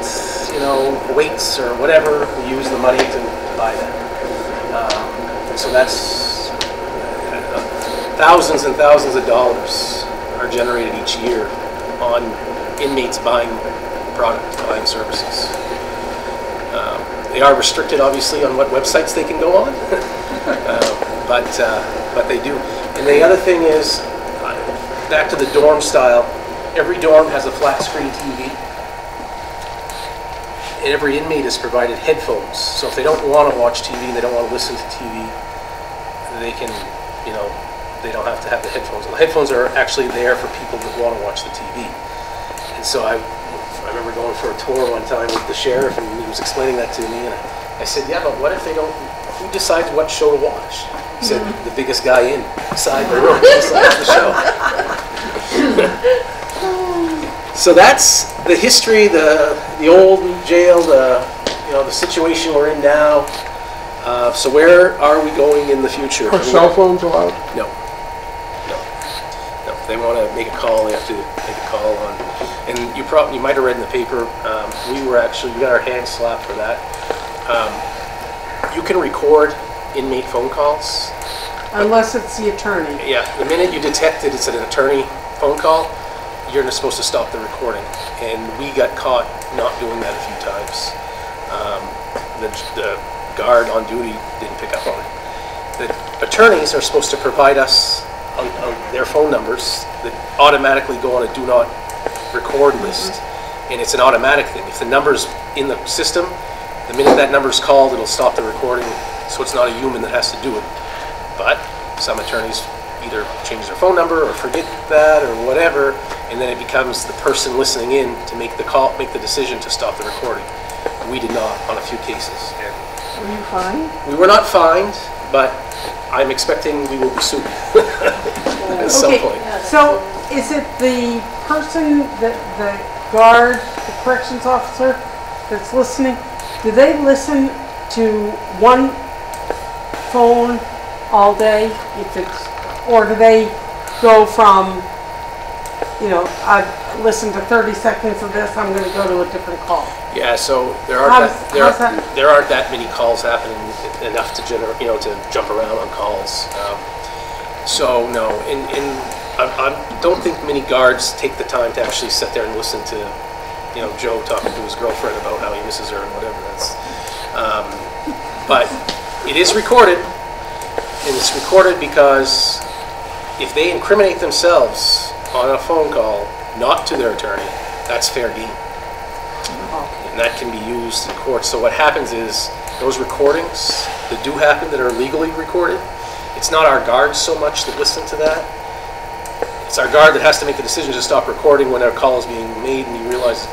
you know, weights or whatever, we use the money to buy that. Um, So that's thousands and thousands of dollars are generated each year on inmates buying product, buying services. They are restricted, obviously, on what websites they can go on, *laughs* Uh, but, uh, but they do. And the other thing is, uh, back to the dorm style, every dorm has a flat screen TV. And every inmate is provided headphones. So if they don't want to watch TV and they don't want to listen to TV, they can, you know, they don't have to have the headphones. The headphones are actually there for people that want to watch the TV. And so I, I remember going for a tour one time with the sheriff and he was explaining that to me and I, I said, yeah, but what if they don't, who decides what show to watch? He said, *laughs* the biggest guy inside the *laughs* room decides the show. So that's the history, the, the old jail, the, you know, the situation we're in now. Uh, so where are we going in the future? Are cell phones allowed? No. No. No. If they want to make a call, they have to make a call on. And you probably, you might have read in the paper, um, we were actually, we got our hands slapped for that. Um, you can record inmate phone calls. Unless it's the attorney. Yeah, the minute you detect that it's an attorney phone call, you're not supposed to stop the recording. And we got caught not doing that a few times. Um, the, the guard on duty didn't pick up on it. The attorneys are supposed to provide us on, on their phone numbers that automatically go on a do not record list. And it's an automatic thing. If the number's in the system, the minute that number's called, it'll stop the recording. So it's not a human that has to do it. But some attorneys either change their phone number or forget that or whatever, and then it becomes the person listening in to make the call, make the decision to stop the recording. We did not on a few cases. And Were you fined? we were not fined, but I'm expecting we will be sued *laughs* at some Okay, point. so is it the person, that the guard, the corrections officer that's listening? Do they listen to one phone all day if it's, or do they go from, you know, I've listened to 30 seconds of this, I'm gonna go to a different call? Yeah, so there aren't that, there, how's that? there aren't that many calls happening enough to generate, you know, to jump around on calls. Um, so no, in and I, I don't think many guards take the time to actually sit there and listen to, you know, Joe talking to his girlfriend about how he misses her and whatever. That's, um, but it is recorded, and it's recorded because if they incriminate themselves on a phone call, not to their attorney, that's fair game and that can be used in court. So what happens is, those recordings that do happen that are legally recorded, it's not our guards so much that listen to that. It's our guard that has to make the decision to stop recording when a call is being made and you realize,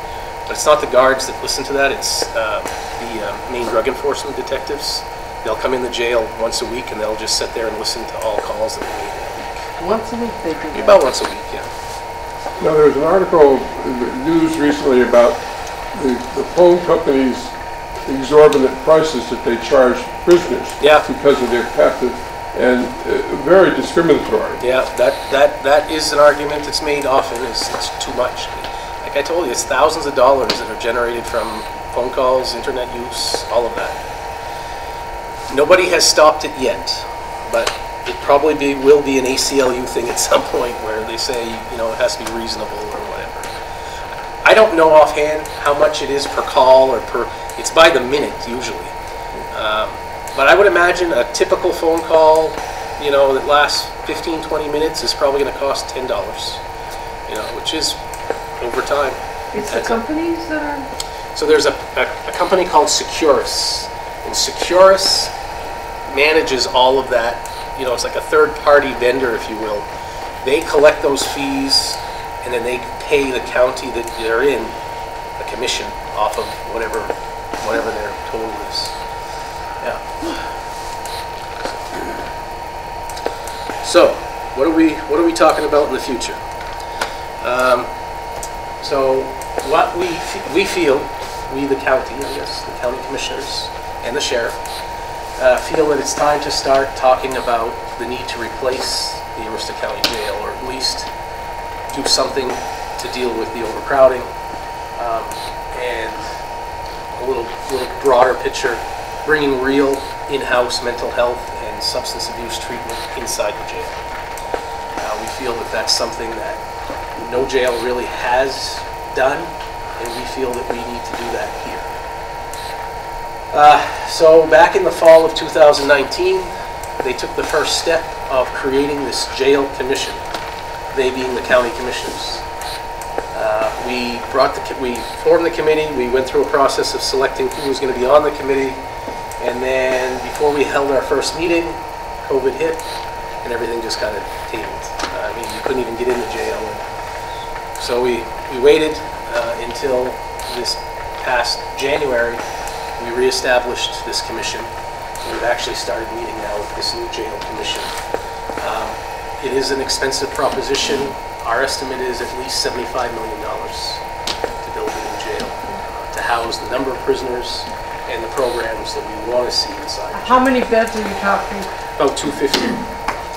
but it's not the guards that listen to that, it's uh, the uh, Maine drug enforcement detectives. They'll come in the jail once a week and they'll just sit there and listen to all calls that are made. Once a week they do that? About once a week, yeah. Now, there was an article in the news recently about the, the phone companies' exorbitant prices that they charge prisoners. Yeah. Because of their captive, and uh, very discriminatory. Yeah, that, that, that is an argument that's made often, it's too much. Like I told you, it's thousands of dollars that are generated from phone calls, internet use, all of that. Nobody has stopped it yet, but it probably be, will be an ACLU thing at *laughs* some point where they say, you know, it has to be reasonable or whatever. I don't know offhand how much it is per call or per, it's by the minute usually. Um, But I would imagine a typical phone call, you know, that lasts 15, 20 minutes is probably going to cost $10, you know, which is over time. It's the companies that are, So there's a, a, a company called Securus, and Securus manages all of that. You know, it's like a third-party vendor, if you will. They collect those fees, and then they pay the county that they're in a commission off of whatever, whatever their total is. Yeah. So, what are we, what are we talking about in the future? Um, so what we, we feel, we the county, I guess, the county commissioners and the sheriff, uh, feel that it's time to start talking about the need to replace the Aroostook County Jail, or at least do something to deal with the overcrowding, um, and a little, little broader picture, bringing real in-house mental health and substance abuse treatment inside the jail. Uh, we feel that that's something that no jail really has done, and we feel that we need to do that here. Uh, So back in the fall of 2019, they took the first step of creating this jail commission, they being the county commissioners. We brought the, we formed the committee, we went through a process of selecting who was going to be on the committee, and then before we held our first meeting, COVID hit, and everything just kind of tabled. I mean, you couldn't even get into jail. and So we, we waited uh, until this past January, we reestablished this commission. We've actually started meeting now with this new jail commission. Um, It is an expensive proposition. Our estimate is at least $75 million to build a new jail, uh, to house the number of prisoners and the programs that we want to see inside. How many beds are you talking? About 250,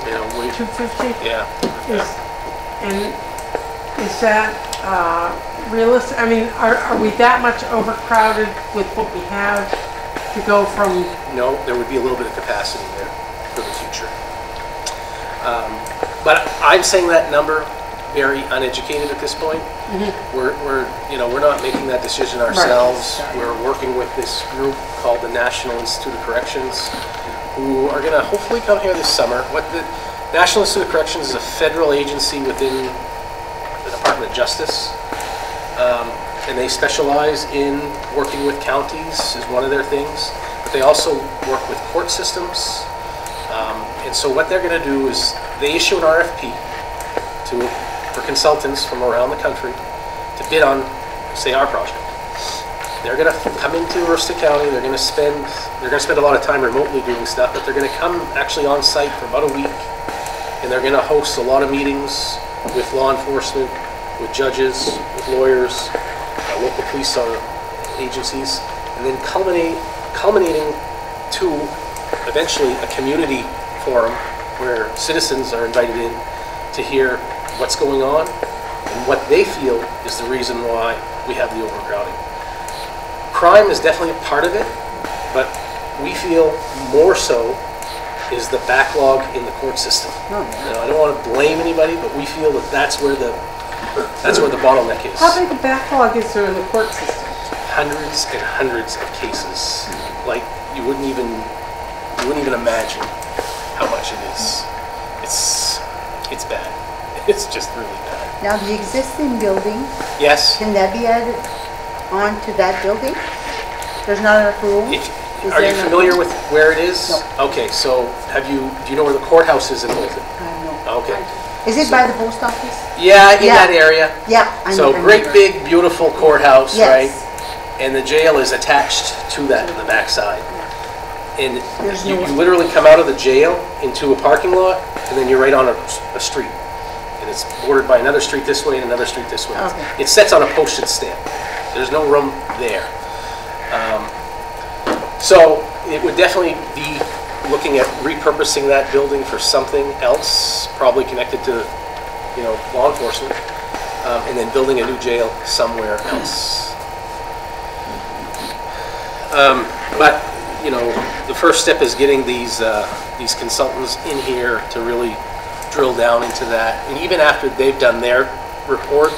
you know, we, Two fifty? yeah. Is, and is that, uh, realistic? I mean, are, are we that much overcrowded with what we have to go from, No, there would be a little bit of capacity there for the future. Um, But I'm saying that number very uneducated at this point. We're, we're, you know, we're not making that decision ourselves. We're working with this group called the National Institute of Corrections, who are gonna hopefully come here this summer. What the, National Institute of Corrections is a federal agency within the Department of Justice. Um, and they specialize in working with counties is one of their things, but they also work with court systems. Um, and so what they're going to do is they issue an RFP to for consultants from around the country to bid on, say, our project. They're going to come into Aroostook County. They're going to spend they're going to spend a lot of time remotely doing stuff, but they're going to come actually on site for about a week, and they're going to host a lot of meetings with law enforcement, with judges, with lawyers, uh, local police uh, agencies, and then culminate, culminating to eventually a community forum where citizens are invited in to hear what's going on and what they feel is the reason why we have the overcrowding. Crime is definitely a part of it, but we feel more so is the backlog in the court system. Hmm. Oh, Now, I don't want to blame anybody, but we feel that that's where the, that's where the bottleneck is. how big a backlog is there in the court system? Hundreds and hundreds of cases, like you wouldn't even, you wouldn't even imagine how much it is. It's, it's bad. *laughs* It's just really bad. Now, the existing building, Yes, can that be added on to that building? There's not enough room? if, Is are you enough familiar room? with where it is? No. Okay, so have you, do you know where the courthouse is in Houlton? I know. Okay. Is it by the post office? Yeah, in Yeah. that area. Yeah, I know. So I great remember. big beautiful courthouse, right? Yes. And the jail is attached to that in the backside. And There's you, no- you literally come out of the jail into a parking lot, and then you're right on a, a street. And it's bordered by another street this way and another street this way. Okay. It sets on a postage stamp. There's no room there. Um, So it would definitely be looking at repurposing that building for something else, probably connected to, you know, law enforcement, um, and then building a new jail somewhere else. Um, But, you know, the first step is getting these, uh, these consultants in here to really drill down into that. And even after they've done their report,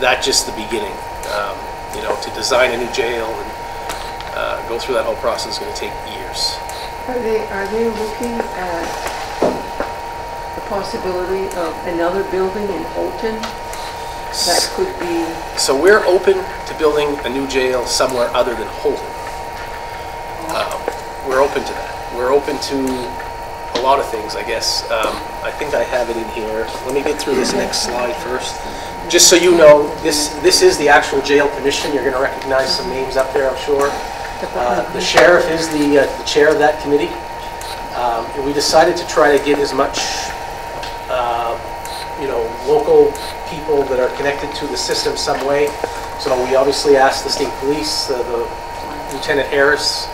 that's just the beginning. Um, You know, to design a new jail and uh, go through that whole process is going to take years. Are they, are they looking at the possibility of another building in Houlton that could be, So we're open to building a new jail somewhere other than Houlton. Um, We're open to that. We're open to a lot of things, I guess. Um, I think I have it in here. Let me get through this next slide first. Just so you know, this, this is the actual jail commission. You're going to recognize some names up there, I'm sure. Uh, The sheriff is the, uh, the chair of that committee. Um, And we decided to try to get as much uh, you know, local people that are connected to the system some way. So we obviously asked the state police, the Lieutenant Harris,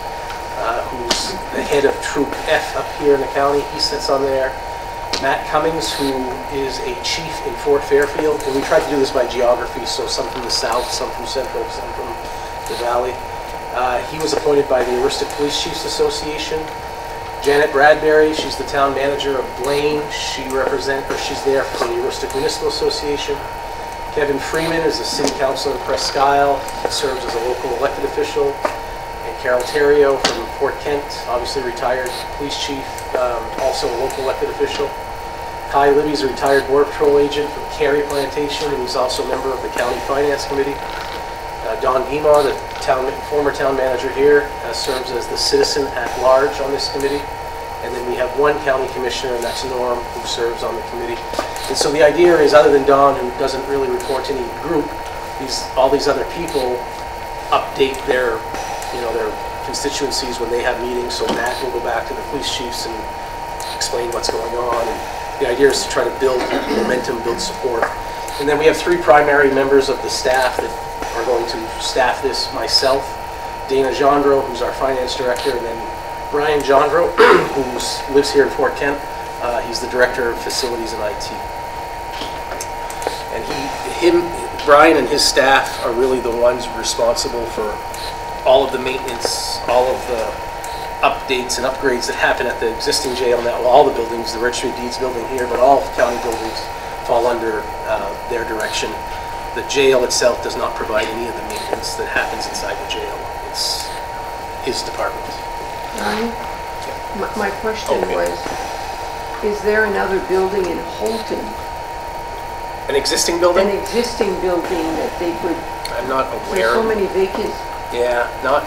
the head of Troop F up here in the county, he sits on there. Matt Cummings, who is a chief in Fort Fairfield, and we tried to do this by geography, so some from the south, some from central, some from the valley. Uh, He was appointed by the Aroostook Police Chiefs Association. Janet Bradbury, she's the town manager of Blaine. She represents, or she's there for the Aroostook Municipal Association. Kevin Freeman is a city councilor in Presque Isle. He serves as a local elected official. Carol Terrio from Fort Kent, obviously retired police chief, um, also a local elected official. Kai Libby's a retired Border Patrol agent from Cary Plantation, and he's also a member of the County Finance Committee. Uh, Don Guimond, the town, former town manager here, uh, serves as the citizen at large on this committee. And then we have one county commissioner, and that's Norm, who serves on the committee. And so the idea is, other than Don, who doesn't really report to any group, these, all these other people update their, you know, their constituencies when they have meetings. So Matt will go back to the police chiefs and explain what's going on. And the idea is to try to build momentum, build support. And then we have three primary members of the staff that are going to staff this, myself, Dana Gendro, who's our finance director, and then Brian Gendro, *clears throat* who lives here in Fort Kent. Uh, He's the director of facilities and IT. And he, him, Brian and his staff are really the ones responsible for all of the maintenance, all of the updates and upgrades that happen at the existing jail now. All the buildings, the registry of deeds building here, but all county buildings fall under uh, their direction. The jail itself does not provide any of the maintenance that happens inside the jail. It's his department. Ryan, my, my question Okay. was, is there another building in Houlton, An existing building? an existing building that they could... I'm not aware. there's so many vacant, Yeah, not,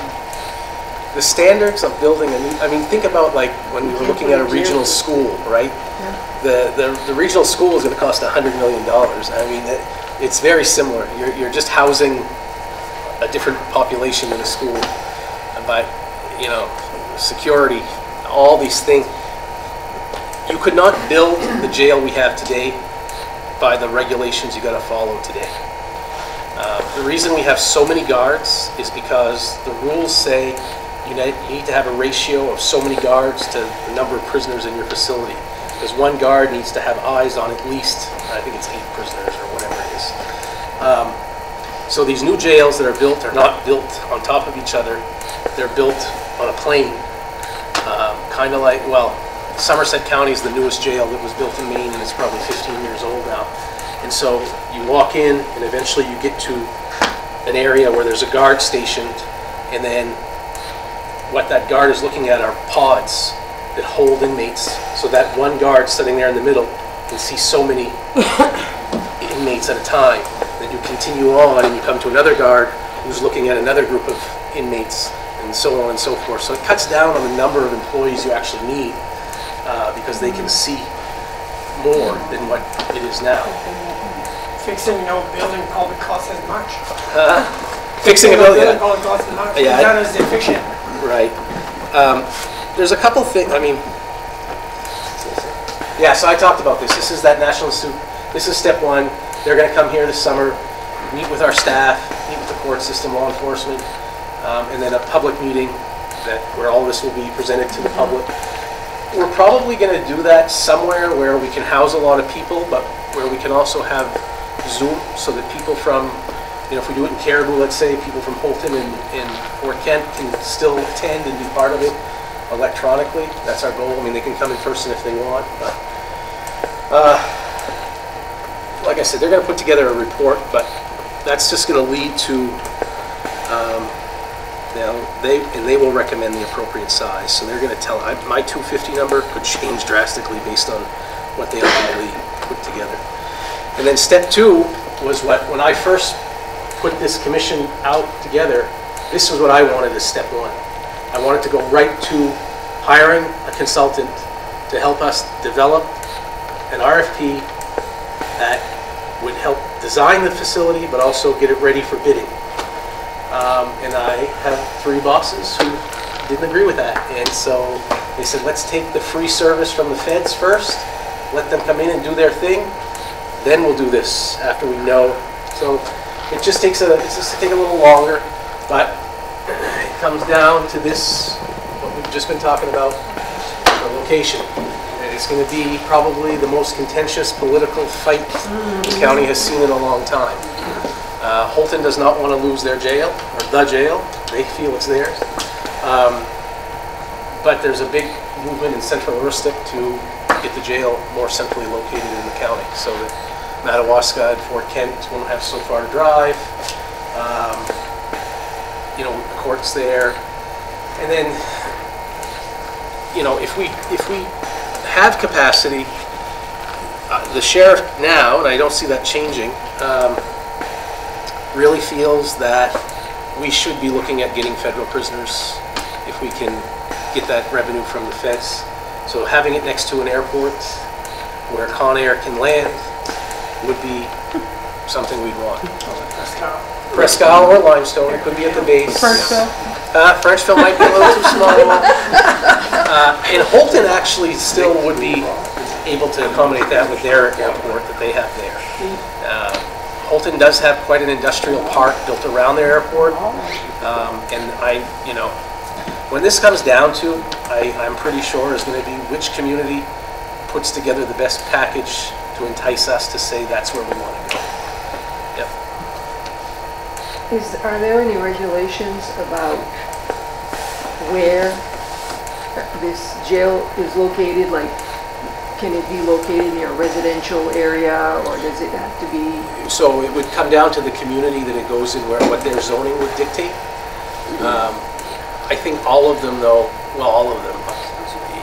the standards of building a new, I mean, think about like when we were looking at a regional school, right? Yeah. The, the, the regional school is gonna cost a hundred million dollars. I mean, it, it's very similar. You're, you're just housing a different population in a school. But, you know, security, all these things. You could not build the jail we have today by the regulations you gotta follow today. Uh, The reason we have so many guards is because the rules say you need to have a ratio of so many guards to the number of prisoners in your facility. Because one guard needs to have eyes on at least, I think it's eight prisoners or whatever it is. Um, So these new jails that are built are not built on top of each other. They're built on a plane. Kind of like, well, Somerset County is the newest jail that was built in Maine, and it's probably 15 years old now. And so you walk in, and eventually you get to an area where there's a guard stationed, and then what that guard is looking at are pods that hold inmates. So that one guard sitting there in the middle can see so many *coughs* inmates at a time. Then you continue on, and you come to another guard who's looking at another group of inmates, and so on and so forth. So it cuts down on the number of employees you actually need, uh, because they can see more than what it is now. Fixing an old building probably costs as much. Fixing a building, yeah. Probably costs as much, Yeah, I- not as efficient. Right. Um, There's a couple things, I mean, yeah, so I talked about this. This is that National Institute, this is step one. They're gonna come here this summer, meet with our staff, meet with the court system, law enforcement, um, and then a public meeting that, where all this will be presented to the public. We're probably gonna do that somewhere where we can house a lot of people, but where we can also have Zoom, so that people from, you know, if we do it in Caribou, let's say, people from Houlton and, and Fort Kent can still attend and be part of it electronically. That's our goal. I mean, they can come in person if they want, but, uh, like I said, they're gonna put together a report, but that's just gonna lead to, um, you know, they, and they will recommend the appropriate size. So they're gonna tell, I- my 250 number could change drastically based on what they ultimately put together. And then step two was what, when I first put this commission out together, this was what I wanted as step one. I wanted to go right to hiring a consultant to help us develop an RFP that would help design the facility, but also get it ready for bidding. Um, And I have three bosses who didn't agree with that. And so they said, let's take the free service from the feds first, let them come in and do their thing, then we'll do this after we know. So it just takes a, it's just take a little longer, but it comes down to this, what we've just been talking about, the location. And it's gonna be probably the most contentious political fight the county has seen in a long time. Uh, Houlton does not want to lose their jail, or the jail, they feel it's theirs. Um, But there's a big movement in central Aroostook to get the jail more centrally located in the county, so that Madawaska and Fort Kent won't have so far to drive. Um, You know, the court's there. And then, you know, if we, if we have capacity, uh, the sheriff now, and I don't see that changing, um, really feels that we should be looking at getting federal prisoners if we can get that revenue from the feds. So having it next to an airport where Con Air can land would be something we'd want. Presque Isle or Limestone, it could be at the base. Frenchville? Uh, Frenchville might be a little too small. *laughs* Uh, And Houlton actually still would be able to accommodate that with their airport that they have there. Uh, Houlton does have quite an industrial park built around their airport. Um, And I, you know, when this comes down to, I, I'm pretty sure is gonna be which community puts together the best package to entice us to say that's where we wanna go. Yep. Is, are there any regulations about where this jail is located? Like, can it be located near a residential area, or does it have to be? So it would come down to the community that it goes in, where, what their zoning would dictate. Um, I think all of them though, well, all of them,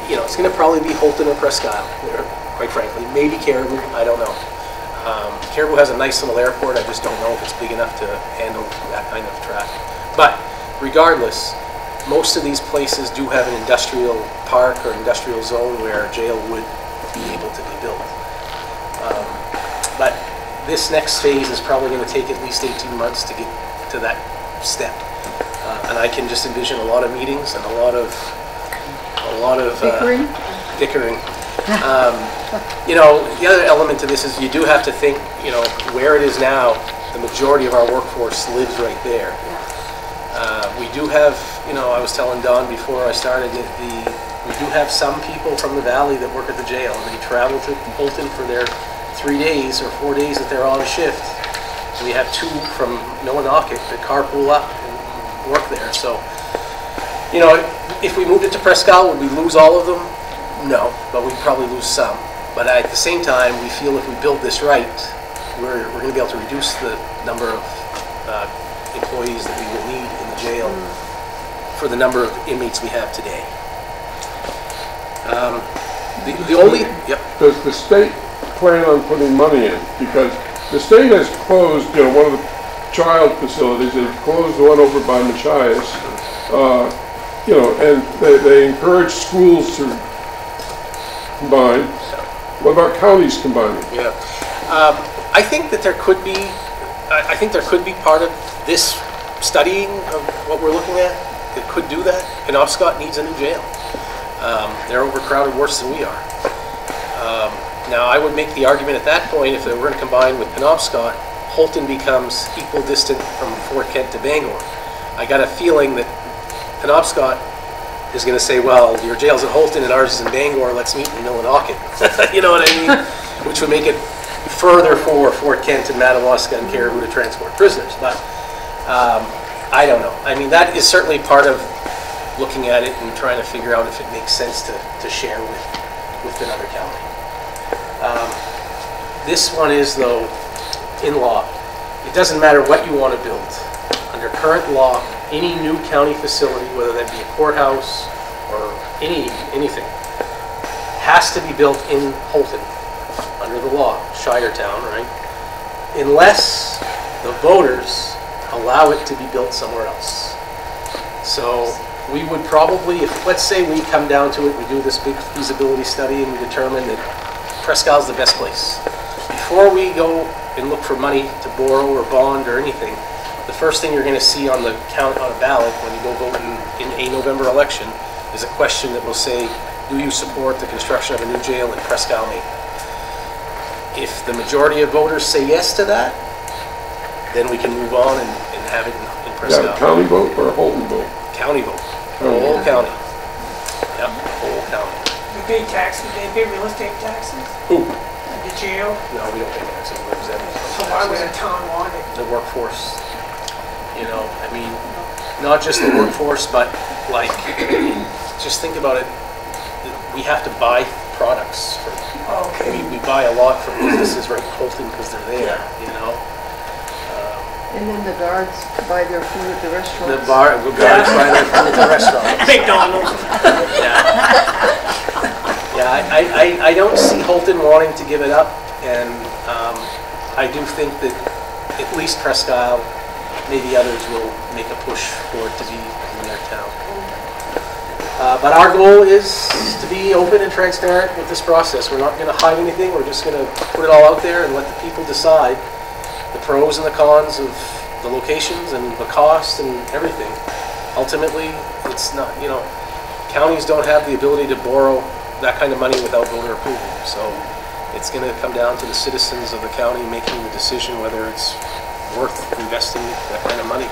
you know, it's gonna probably be Houlton or or quite frankly, maybe Caribou, I don't know. Um, Caribou has a nice little airport, I just don't know if it's big enough to handle that kind of traffic. But regardless, most of these places do have an industrial park or industrial zone where a jail would be able to be built. Um, But this next phase is probably going to take at least 18 months to get to that step. Uh, And I can just envision a lot of meetings and a lot of, a lot of... uh, Bickering? Dickering. *laughs* Um, You know, the other element to this is you do have to think, you know, where it is now, the majority of our workforce lives right there. Uh, We do have, you know, I was telling Don before I started, that the, we do have some people from the valley that work at the jail. They travel to Houlton for their three days or four days that they're on a shift. We have two from Millinocket that carpool up and work there, so, you know, if we moved it to Presque Isle, would we lose all of them? No, but we'd probably lose some. But at the same time, we feel if we build this right, we're, we're gonna be able to reduce the number of uh, employees that we will need in the jail for the number of inmates we have today. Um, The the only, yep, Does the state plan on putting money in? Because the state has closed, you know, one of the child facilities, they've closed the one over by Machias. uh, You know, and they, they encourage schools to combine. What about counties combining? Yeah. Um, I think that there could be, I think there could be part of this studying of what we're looking at that could do that. Penobscot needs a new jail. Um, They're overcrowded worse than we are. Um, Now, I would make the argument at that point, if they were going to combine with Penobscot, Houlton becomes equal distant from Fort Kent to Bangor. I got a feeling that Penobscot is going to say, well, your jail's in Houlton and ours is in Bangor, let's meet in Millinocket. *laughs* You know what I mean? Which would make it further for Fort Kent and Madawaska and Caribou to transport prisoners. But um, I don't know. I mean, that is certainly part of looking at it and trying to figure out if it makes sense to, to share with, with another county. Um, This one is though, in law. It doesn't matter what you want to build. Under current law, any new county facility, whether that be a courthouse or any, anything, has to be built in Houlton, under the law, Shire Town, right? Unless the voters allow it to be built somewhere else. So we would probably, if, let's say we come down to it, we do this big feasibility study and we determine that Isle's the best place. Before we go and look for money to borrow or bond or anything, the first thing you're gonna see on the count, on a ballot when you go vote in, in a November election is a question that will say, do you support the construction of a new jail in Presque Isle, Maine? If the majority of voters say yes to that, then we can move on and, and have it in in Is Presque that a Isle. county vote or a Houlton vote? County vote, whole county. Yep, whole county. They pay taxes, they pay real estate taxes, Who? the jail, No, we don't pay taxes, we represent. so why would a town want it? The workforce, you know, I mean, not just the workforce, but like, just think about it. We have to buy products for, Okay. we, we buy a lot from businesses right in Houlton because they're there, you know? And then the guards buy their food at the restaurants? The bar, we guys buy their food at the *laughs* restaurant. McDonald's. Yeah, Yeah, I, I I, I, I don't see Houlton wanting to give it up, and um, I do think that at least Presque Isle, maybe others will make a push for it to be in their town. Uh, But our goal is to be open and transparent with this process. We're not going to hide anything, we're just going to put it all out there and let the people decide the pros and the cons of the locations and the cost and everything. Ultimately, it's not, you know, counties don't have the ability to borrow that kind of money without voter approval. So it's going to come down to the citizens of the county making the decision whether it's worth investing that kind of money.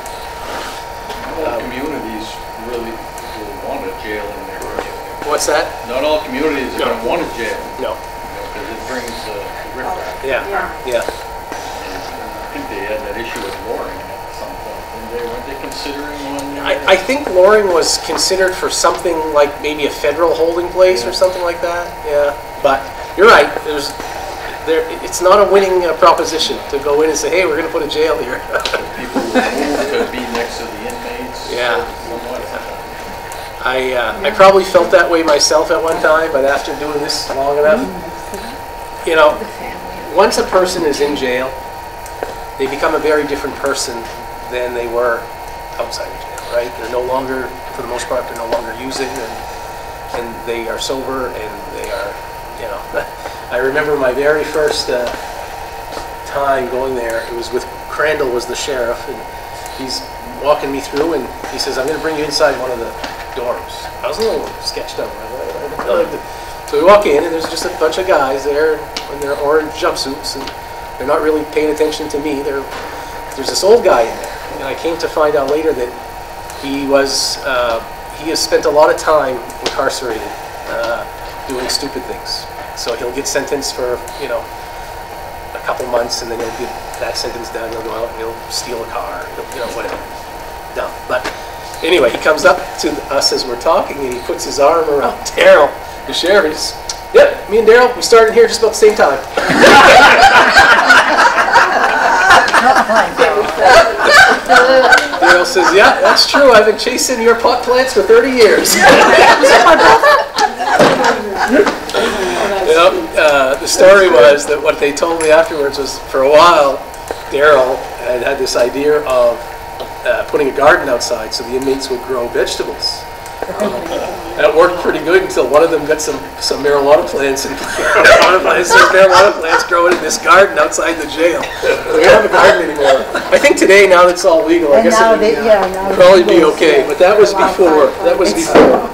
Not all communities really will want a jail in their area. What's that? Not all communities are gonna want a jail, No. because it brings uh, riffraff. Yeah, yeah. I think they had that issue with Loring at some point, and they, weren't they considering one? I, I think Loring was considered for something like maybe a federal holding place or something like that, yeah. But you're right, there's, there, it's not a winning uh, proposition to go in and say, hey, we're gonna put a jail here. *laughs* People to be next to the inmates. Yeah. I, uh, I probably felt that way myself at one time, but after doing this long enough, you know, once a person is in jail, they become a very different person than they were outside of jail, right? They're no longer, for the most part, they're no longer using and, and they are sober and they are, you know. I remember my very first uh, time going there, it was with, Crandall was the sheriff and he's walking me through and he says, I'm gonna bring you inside one of the dorms. I was a little sketched out. So we walk in and there's just a bunch of guys there in their orange jumpsuits and they're not really paying attention to me. They're, there's this old guy in there. And I came to find out later that he was, uh, he has spent a lot of time incarcerated, uh, doing stupid things. So he'll get sentenced for, you know, a couple months and then he'll get that sentence done. He'll go out and he'll steal a car, he'll, you know, whatever. Dumb. But anyway, he comes up to us as we're talking and he puts his arm around *laughs* Darrell, the sheriff. He's, yep, me and Darrell, we started here just about the same time. Darrell says, yeah, that's true. I've been chasing your pot plants for 30 years. Yep, uh, the story was that what they told me afterwards was for a while, Darrell had had this idea of uh, putting a garden outside so the inmates would grow vegetables. Um, That worked pretty good until one of them got some, some marijuana plants and marijuana plants, there's marijuana plants growing in this garden outside the jail. We don't have a garden anymore. I think today, now that it's all legal, I And guess now it would they, yeah, now. probably be okay, but that was before, that was before.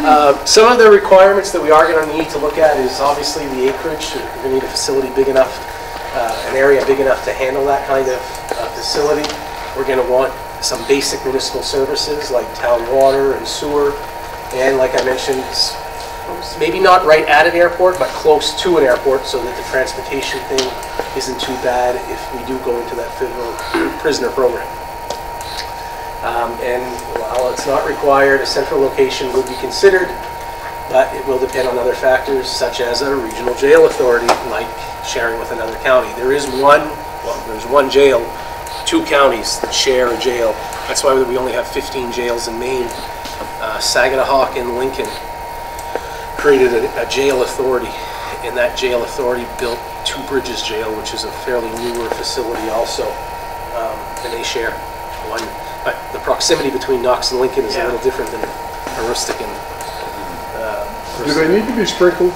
Uh, Some of the requirements that we are going to need to look at is obviously the acreage. We're going to need a facility big enough, uh, an area big enough to handle that kind of uh, facility. We're going to want some basic municipal services like town water and sewer. And like I mentioned, maybe not right at an airport, but close to an airport so that the transportation thing isn't too bad if we do go into that federal prisoner program. Um, And while it's not required, a central location would be considered, but it will depend on other factors such as a regional jail authority, like sharing with another county. There is one, well, there's one jail, two counties that share a jail. That's why we only have 15 jails in Maine. Uh, Sagadahoc and Lincoln created a a jail authority, and that jail authority built Two Bridges Jail, which is a fairly newer facility also, um, and they share proximity between Knox and Lincoln is a little different than Aroostook and. uh, Do they need to be sprinkled?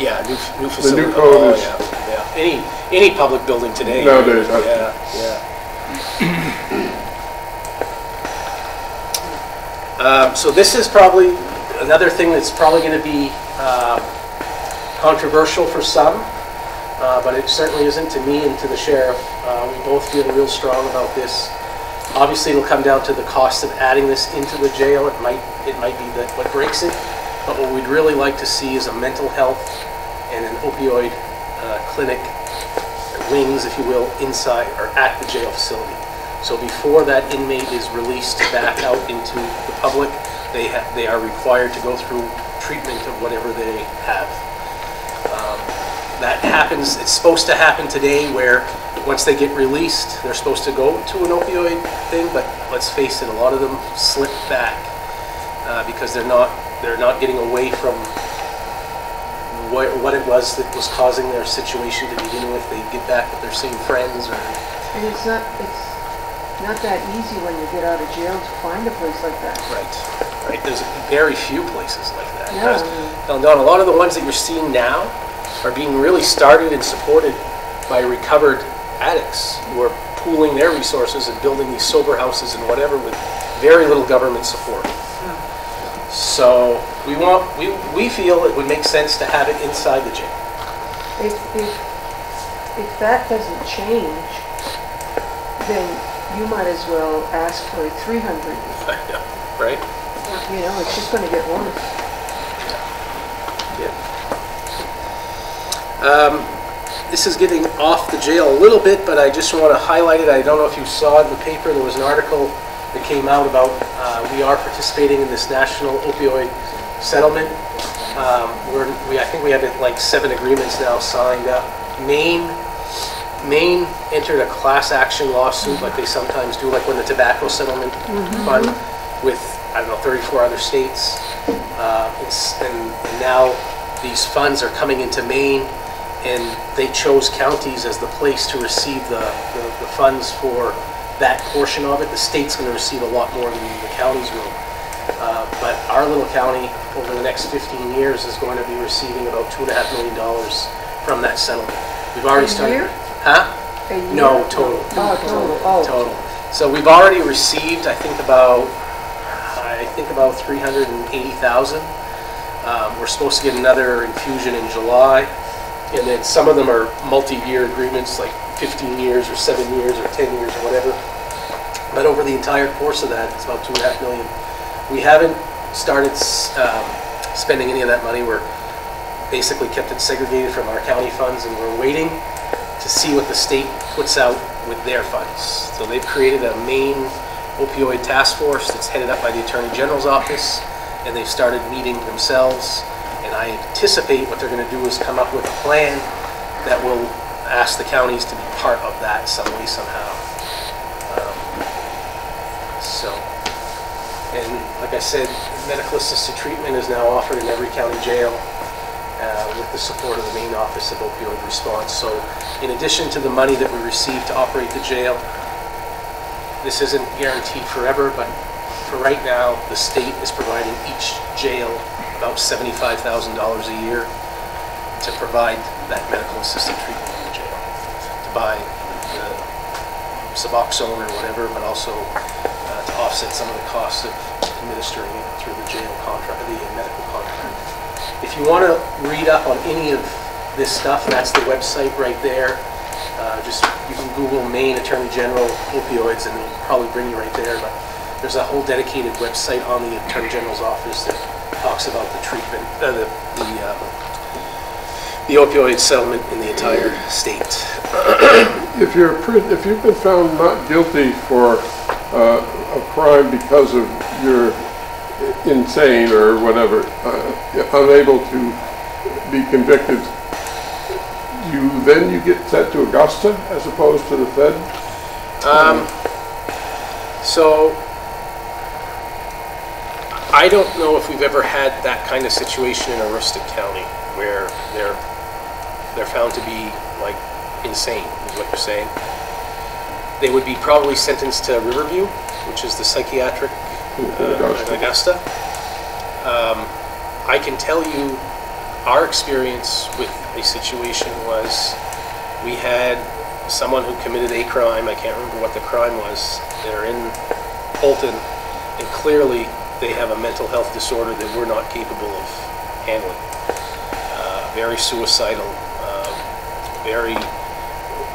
Yeah, new, new facility. code Oh, is- yeah, yeah. Any, any public building today. Nowadays, I- Yeah, yeah. Um, So this is probably another thing that's probably going to be uh, controversial for some, uh, but it certainly isn't to me and to the sheriff. Uh, We both feel real strong about this. Obviously, it'll come down to the cost of adding this into the jail. It might, it might be that what breaks it. But what we'd really like to see is a mental health and an opioid uh, clinic, wings, if you will, inside or at the jail facility. So before that inmate is released back out into the public, they they are required to go through treatment of whatever they have. Um, That happens, it's supposed to happen today where, once they get released, they're supposed to go to an opioid thing, but let's face it, a lot of them slip back uh, because they're not, they're not getting away from what, what it was that was causing their situation to begin with. They'd get back with their same friends or, And it's not, it's not that easy when you get out of jail to find a place like that. right, right? There's very few places like that. Yeah. Now, Don, a lot of the ones that you're seeing now are being really started and supported by recovered addicts who are pooling their resources and building these sober houses and whatever with very little government support. So we want, we, we feel it would make sense to have it inside the jail. If, if, if that doesn't change, then you might as well ask for a three hundred. *laughs* Right? You know, it's just gonna get worse. Yeah. Um, This is getting off the jail a little bit, but I just want to highlight it. I don't know if you saw in the paper, there was an article that came out about, uh, we are participating in this national opioid settlement. Um, We're, we, I think we have like seven agreements now signed up. Maine, Maine entered a class action lawsuit like they sometimes do, like when the tobacco settlement fund with, I don't know, 34 other states. Uh, it's- And and now these funds are coming into Maine, and they chose counties as the place to receive the, the the funds for that portion of it. The state's going to receive a lot more than the counties will. Uh, But our little county, over the next 15 years, is going to be receiving about $2.5 million from that settlement. We've already A started. year? Huh? A year? No, total. Oh, total, oh. Total. So we've already received, I think about, I think about 380,000. Um, We're supposed to get another infusion in July, and then some of them are multi-year agreements, like 15 years or seven years or 10 years or whatever. But over the entire course of that, it's about two and a half million. We haven't started um, spending any of that money. We're basically kept it segregated from our county funds, and we're waiting to see what the state puts out with their funds. So they've created a Maine opioid task force that's headed up by the Attorney General's office, and they've started meeting themselves. And I anticipate what they're going to do is come up with a plan that will ask the counties to be part of that some way, somehow. Um, So, and like I said, medical assisted treatment is now offered in every county jail uh, with the support of the Maine office of opioid response. So in addition to the money that we receive to operate the jail, this isn't guaranteed forever, but for right now, the state is providing each jail about $75,000 a year to provide that medical assisted treatment in the jail, to buy the Suboxone or whatever, but also uh, to offset some of the costs of administering it through the jail contract, the medical contract. If you want to read up on any of this stuff, that's the website right there. Uh, Just, you can Google Maine Attorney General opioids and it'll probably bring you right there. But there's a whole dedicated website on the Attorney General's office that talks about the treatment, uh, the the, um, the opioid settlement in the entire state. If you're, if you've been found not guilty for uh, a crime because of you're insane or whatever, uh, unable to be convicted, you, then you get sent to Augusta as opposed to the Fed? Um, so, I don't know if we've ever had that kind of situation in Aroostook County where they're, they're found to be like insane, is what you're saying. They would be probably sentenced to Riverview, which is the psychiatric uh, Augusta. in Augusta. Um, I can tell you, our experience with a situation was, we had someone who committed a crime, I can't remember what the crime was, they're in Houlton, and clearly they have a mental health disorder that we're not capable of handling. Uh, Very suicidal, um, very,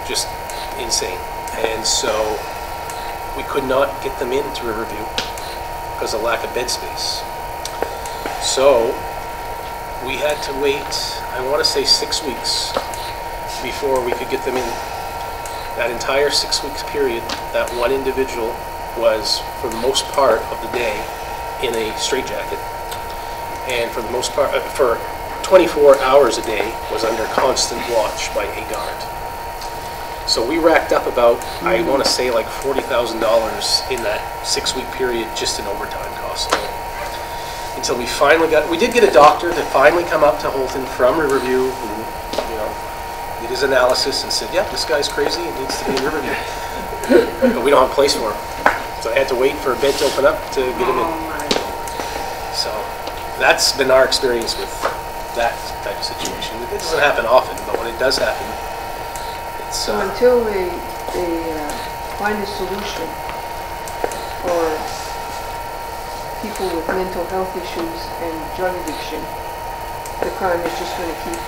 just insane. And so, we could not get them into Riverview because of lack of bed space. So, we had to wait, I want to say six weeks before we could get them in. That entire six weeks period, that one individual was, for the most part of the day, in a straitjacket. And for the most part, uh, for 24 hours a day, was under constant watch by a guard. So we racked up about, I want to say like $40,000 in that six-week period just in overtime costs. Until we finally got, we did get a doctor to finally come up to Houlton from Riverview, who, you know, did his analysis and said, yep, this guy's crazy, it needs to be in Riverview. *laughs* But we don't have a place for him. So I had to wait for a bed to open up to get him in. So that's been our experience with that type of situation. It doesn't happen often, but when it does happen, it's, So uh, until they, they uh, find a solution for people with mental health issues and drug addiction, the crime is just gonna keep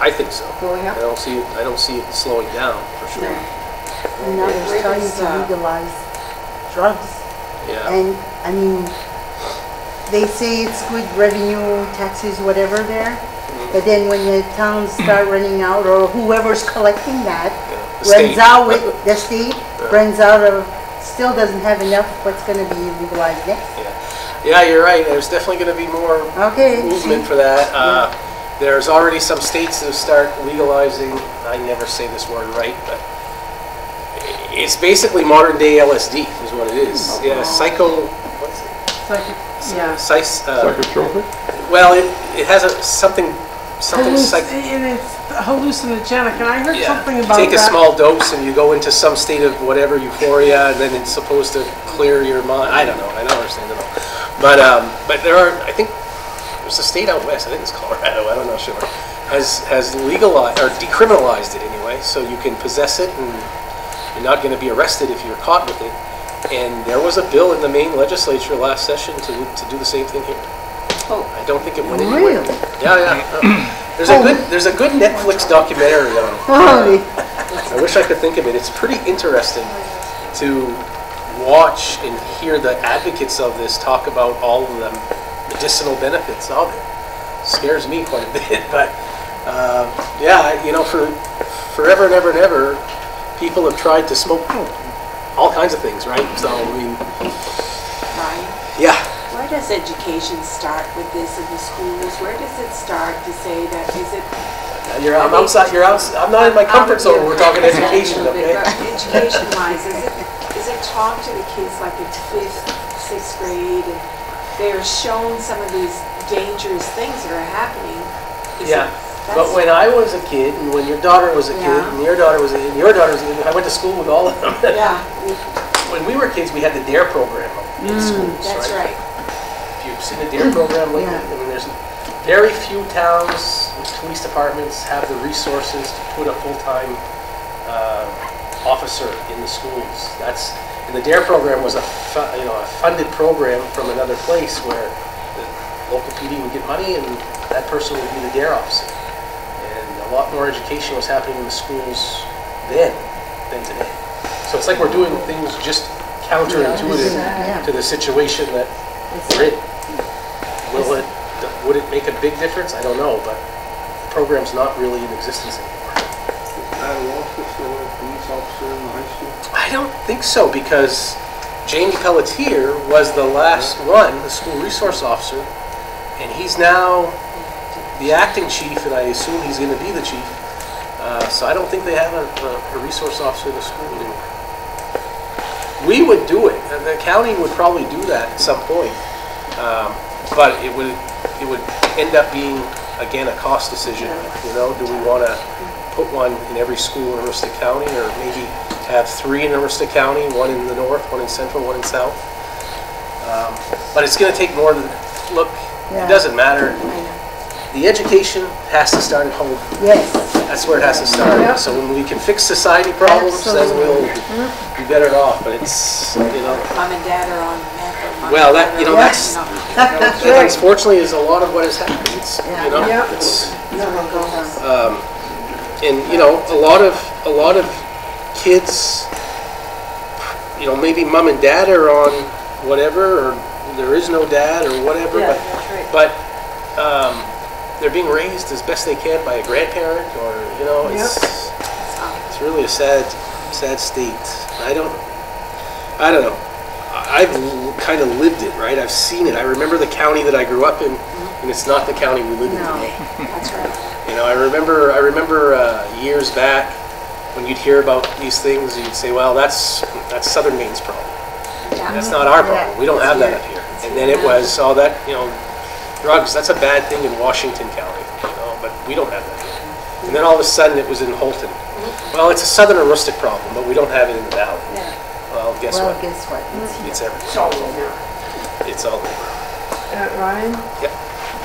I think so. going up. I don't see, it- I don't see it slowing down, for sure. And now they're Where starting to uh, legalize drugs. Yeah. And, I mean, they say it's good revenue, taxes, whatever there. But then when the towns start running out, or whoever's collecting that, The runs state. out with, the state runs out of, still doesn't have enough, what's gonna be legalized next? Yeah, you're right. There's definitely going to be more Okay, movement for that. Uh, There's already some states that start legalizing, I never say this word right, but it's basically modern day LSD is what it is. Yeah, psycho, what's it? It's like, yeah. Psych, uh, Psychotropic? well, it, it has a, something, something Halluc- psych. And it's hallucinogenic, and I heard Yeah. something about it. Take a that. small dose and you go into some state of whatever euphoria, and then it's supposed to clear your mind. I don't know. I don't understand it all. But um, but there are. I think there's a state out west. I think it's Colorado. I don't know sure. Has has legalized or decriminalized it anyway, so you can possess it and you're not going to be arrested if you're caught with it. And there was a bill in the Maine legislature last session to to do the same thing here. Oh. I don't think it went anywhere. Really? Yeah, yeah. no. *clears throat* There's a good there's a good Netflix documentary on it. holy, I wish I could think of it. It's pretty interesting to watch and hear the advocates of this talk about all of the medicinal benefits of it. Scares me quite a *laughs* bit, but uh, yeah, you know, for forever and ever and ever, people have tried to smoke all kinds of things, right? So I mean, Ryan, yeah, where does education start with this in the schools? Where does it start to say that, is it? Uh, you're I'm outside. You're out. I'm not in my comfort zone. We're talking education, okay? Education wise, is it, is it taught to the kids like in fifth, sixth grade and they're shown some of these dangerous things that are happening? Is it- Yeah, but when I was a kid, and when your daughter was a kid, Yeah. and your daughter was a and your daughter was a kid, I went to school with all of them. Yeah, *laughs* When we were kids, we had the DARE program in schools, that's right. If you've seen the DARE program lately, Yeah. I mean, there's very few towns with police departments have the resources to put a full-time uh, officer in the schools. That's, and the DARE program was a, you know, a funded program from another place where the local PD would get money and that person would be the DARE officer. And a lot more education was happening in the schools then than today. So it's like we're doing things just counterintuitive Yeah. to the situation that we're in. Will it, would it make a big difference? I don't know, but the program's not really in existence anymore. That law officer, police officer in the high school? I don't think so, because Jamie Pelletier was the last one, the school resource officer, and he's now the acting chief, and I assume he's gonna be the chief. Uh, so I don't think they have a, a- a resource officer in the school anymore. We would do it, the county would probably do that at some point. Um, but it would, it would end up being, again, a cost decision, you know, do we wanna put one in every school in Aroostook County, or maybe have three in Aroostook County, one in the north, one in central, one in south? Um, But it's gonna take more than, look, it doesn't matter. The education has to start at home. yes, That's where it has to start. So when we can fix society problems, then we'll be better off, but it's, you know, Mom and dad are on meth or Well, that- you know, on, that's- you know, that's that right. unfortunately is a lot of what has happened. It's, you know, Yeah. it's, um, and, you know, a lot of, a lot of kids, you know, maybe mom and dad are on whatever, or there is no dad, or whatever, Yeah, but, that's right. but, um, they're being raised as best they can by a grandparent, or, you know, it's, it's really a sad, sad state. I don't, I don't know. I've kind of lived it, right? I've seen it. I remember the county that I grew up in, and it's not the county we live in No. today. That's right. You know, I remember, I remember uh, years back when you'd hear about these things, you'd say, "Well, that's that's Southern Maine's problem. Yeah. That's not our problem. We don't have that up here." And then it was, oh, that, you know, drugs, that's a bad thing in Washington County, you know, but we don't have that here. And then all of a sudden, it was in Houlton. Well, it's a southern Aroostook problem, but we don't have it in the valley. Yeah. Well, guess what? Well, what? guess what? It's here. It's everywhere. It's all over. It's all over. Uh, Ryan? Yep.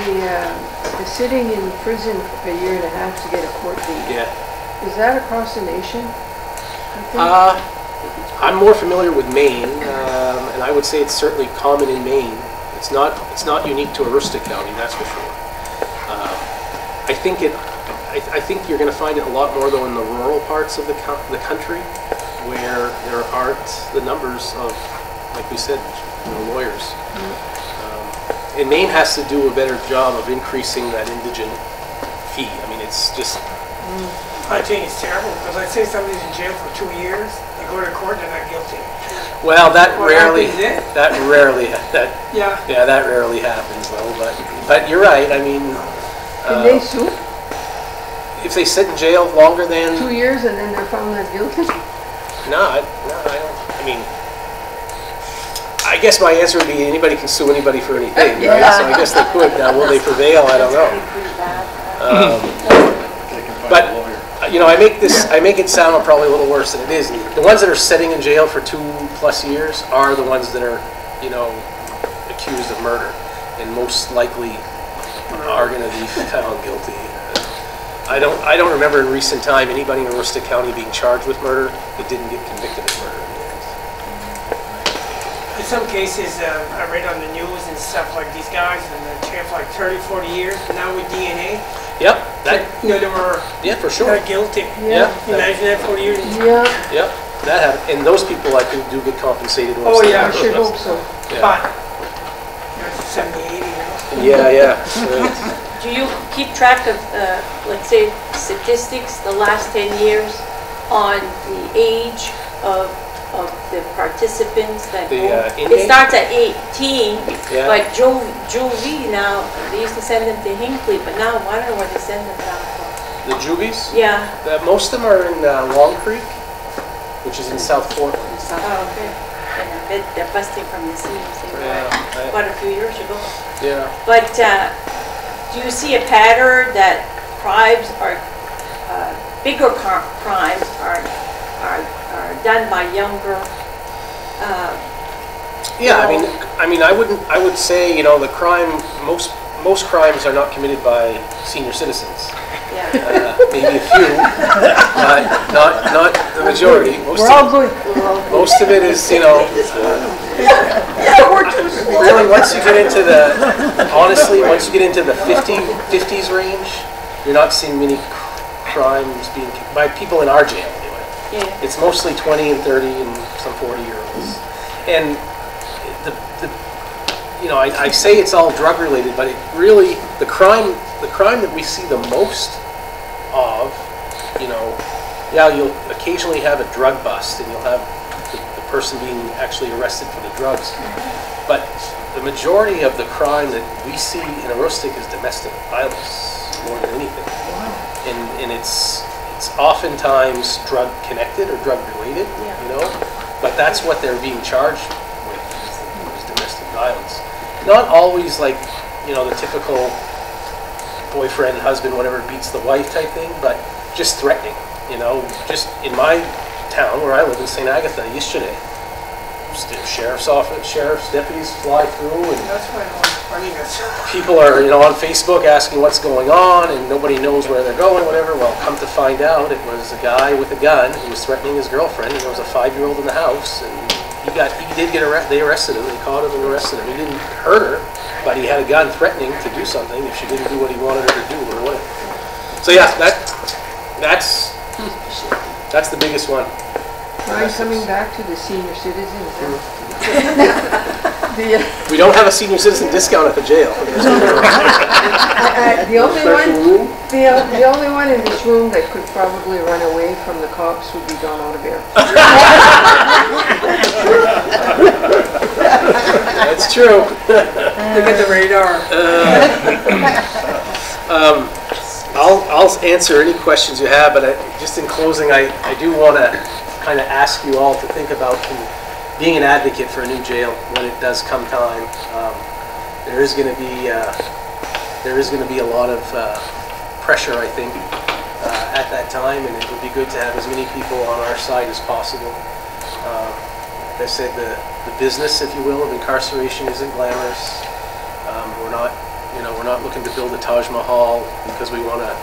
The, uh, the sitting in prison for a year and a half to get a court date, Yeah. is that across the nation? you think? Uh, I'm more familiar with Maine, um, and I would say it's certainly common in Maine. It's not, it's not unique to Aroostook County, that's for sure. Um, I think it, I, I think you're gonna find it a lot more though in the rural parts of the co- the country, where there aren't the numbers of, like we said, you know, lawyers. Um, And Maine has to do a better job of increasing that indigent fee. I mean, it's just, I think it's terrible, because I say somebody's in jail for two years, they go to court, they're not guilty. Well, that What rarely, happens then? that rarely, that, Yeah, Yeah, that rarely happens though, but, but you're right, I mean, Can uh, they sue if they sit in jail longer than, two years and then they're found not guilty? no, I, no, I don't, I mean, I guess my answer would be anybody can sue anybody for anything, right? So I guess they could, now will they prevail, I don't know. Um, They can find But- a lawyer. You know, I make this, I make it sound probably a little worse than it is. The ones that are sitting in jail for two plus years are the ones that are, you know, accused of murder, and most likely are gonna be *laughs* found guilty. I don't, I don't remember in recent time anybody in Aroostook County being charged with murder that didn't get convicted of murder. in the end. in some cases, uh, I read on the news and stuff, like these guys in the jail for like 30, 40 years, now with DNA, Yep, that, you know, they were yeah, for sure. not guilty. Yeah, that- Imagine that 40 years. Yeah, yep, that happened, and those people I think do get compensated. once Oh, they- yeah, I should hope so. Yeah. But, there's 70, 80 years. Yeah, yeah, right. *laughs* Do you keep track of, uh, let's say, statistics, the last 10 years, on the age of, of the participants that The, go? uh, It inmates? starts at 18, Yeah. but Joe, Juvie now, they used to send them to Hinckley, but now I don't know where they send them down from. The juvies? Yeah, Uh, most of them are in uh, Long Creek, which is in South Portland. oh, okay. And I bet they're busting from the seams, Yeah, quite a few years ago. Yeah. But uh, do you see a pattern that crimes are, uh, bigger car- crimes are, are, are done by younger? uh, Yeah, I mean, I mean, I wouldn't, I would say, you know, the crime, most, most crimes are not committed by senior citizens. Yeah, Uh, Maybe a few, but not, not the majority. Most We're all of, good. most of it is, you know, really, once you get into the, honestly, once you get into the 50, 50s range, you're not seeing many crimes being, by people in our jail anyway. yeah. It's mostly 20 and 30 and some 40 year olds. And the, the, you know, I, I say it's all drug related, but it really, the crime, the crime that we see the most of, you know, yeah, you'll occasionally have a drug bust and you'll have the, the person being actually arrested for the drugs. But the majority of the crime that we see in Aroostook is domestic violence more than anything. And, and it's, it's oftentimes drug connected or drug related, Yeah. you know? But that's what they're being charged with, is is domestic violence. Not always like, you know, the typical boyfriend, husband, whatever, beats the wife type thing, but just threatening, you know? Just in my town where I live in St. Agatha yesterday, st- sheriff's office, sheriff's deputies fly through and That's why I was funny, that's. people are, you know, on Facebook asking what's going on and nobody knows where they're going, whatever. Well, come to find out, it was a guy with a gun who was threatening his girlfriend and there was a five-year-old in the house and he got, he did get arrested, they arrested him, they caught him and arrested him. He didn't hurt her, but he had a gun threatening to do something if she didn't do what he wanted her to do or whatever. So yeah, that, that's, that's the biggest one. Ryan, coming back to the senior citizens, *laughs* uh, the, uh, We don't have a senior citizen discount at the jail. I- *laughs* I- the only Special one, the, o- the only one in this room that could probably run away from the cops would be Don Odebear. *laughs* That's true. Look at the radar. *laughs* Um, I'll, I'll answer any questions you have, but I, just in closing, I, I do want to kind of ask you all to think about, can, being an advocate for a new jail when it does come time. Um, There is going to be, uh, there is going to be a lot of uh, pressure, I think, uh, at that time, and it would be good to have as many people on our side as possible. Uh, Like I said, the, the business, if you will, of incarceration isn't glamorous. Um, We're not, you know, we're not looking to build a Taj Mahal because we want a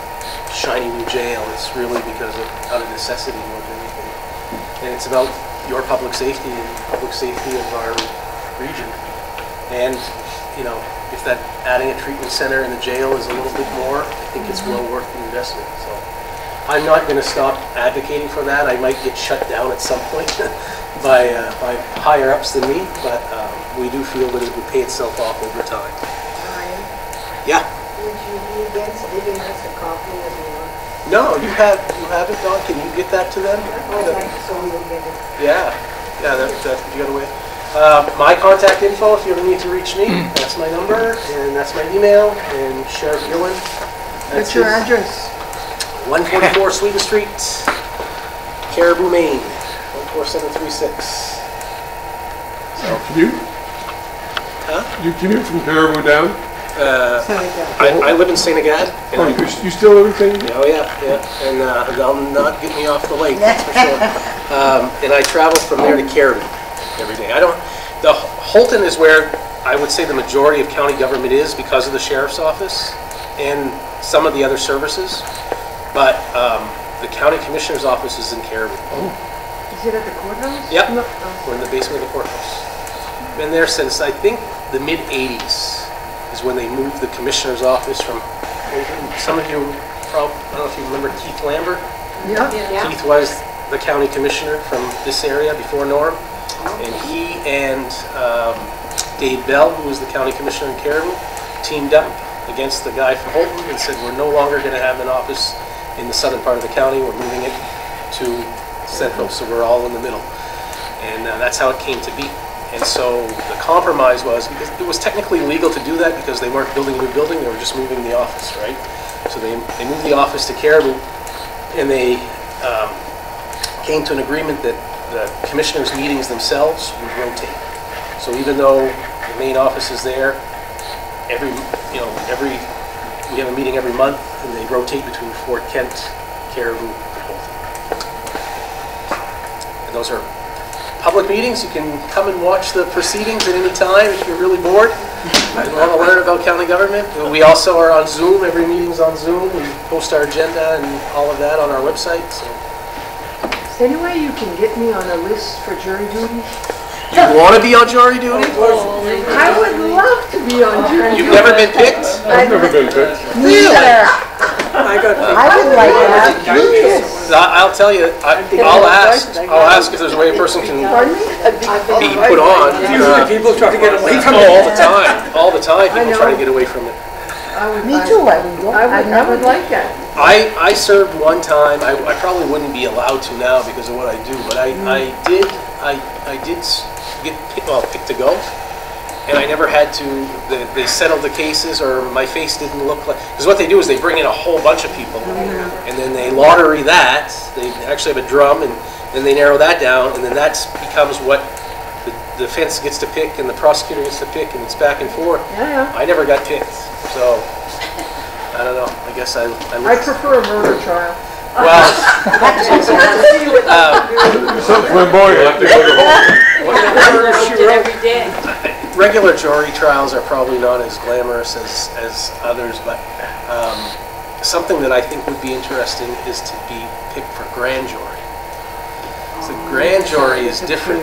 shiny new jail. It's really because of, out of necessity more than anything. And it's about your public safety and public safety of our region. And, you know, if that adding a treatment center in the jail is a little bit more, I think it's well worth the investment, so. I'm not gonna stop advocating for that. I might get shut down at some point *laughs* by, uh, by higher ups than me, but, um, we do feel that it would pay itself off over time. Ryan, Yeah, would you be against giving us a copy of your? no, you have, have it, Don, can you get that to them? Okay, so we'll get it. Yeah, yeah, that, that, you got away. Uh, my contact info, if you ever need to reach me, that's my number, and that's my email, and Sheriff Gillen. What's your address? 144 *laughs* Sweden Street, Caribou, Maine, 14736. you Huh? You commute from Caribou down? Uh, I, I live in St. Agatha. and Oh, I- you you still live in St. Oh, yeah, yeah, and uh, they'll not get me off the lake, that's for sure. *laughs* Um, And I travel from there to Caribou every day. I don't, the Houlton is where I would say the majority of county government is because of the sheriff's office and some of the other services, but um, the county commissioner's office is in Caribou. Is it at the courthouse? Yep, No. we're in the basement of the courthouse. Been there since, I think, the mid-'80s is when they moved the commissioner's office from, some of you, probably, I don't know if you remember Keith Lambert? Yeah. Keith was the county commissioner from this area before Norm. And he and um, Dave Bell, who was the county commissioner in Caribou, teamed up against the guy from Houlton and said, we're no longer going to have an office in the southern part of the county, we're moving it to central, so we're all in the middle. And uh, that's how it came to be. And so the compromise was, it was technically legal to do that because they weren't building a new building, they were just moving the office, right? So they, they moved the office to Caribou, and they um, came to an agreement that the commissioners' meetings themselves would rotate. So even though the main office is there, every, you know, every, we have a meeting every month, and they rotate between Fort Kent, Caribou, and. And those are public meetings, you can come and watch the proceedings at any time if you're really bored and want to learn about county government. We also are on Zoom, every meeting's on Zoom, we post our agenda and all of that on our website, so. Is there any way you can get me on a list for jury duty? You want to be on jury duty? Oh, I would love to be on jury duty. You've never been picked? I've never been picked. Neither. I got. I would like that. I- I'll tell you, I- I'll ask, I'll ask if there's a way a person can Pardon me? be put on. Usually Uh, people try to get away from Oh, all the time, all the time, people try to get away from it. I would- Me too, I would go. I I've would, I never would like that. I, I served one time, I, I probably wouldn't be allowed to now because of what I do, but I, I did, I, I did s- get, picked- well, picked to go. And I never had to, they, they settled the cases or my face didn't look like, because what they do is they bring in a whole bunch of people. Mm-hmm. And then they lottery that, they actually have a drum and then they narrow that down and then that becomes what the the defense gets to pick and the prosecutor gets to pick and it's back and forth. Yeah, yeah. I never got picked, so, I don't know, I guess I, I I prefer a murder trial. well, *laughs* uh, So flamboyant, they go to home. *laughs* every day. Regular jury trials are probably not as glamorous as, as others, but um, something that I think would be interesting is to be picked for grand jury. So grand jury is different.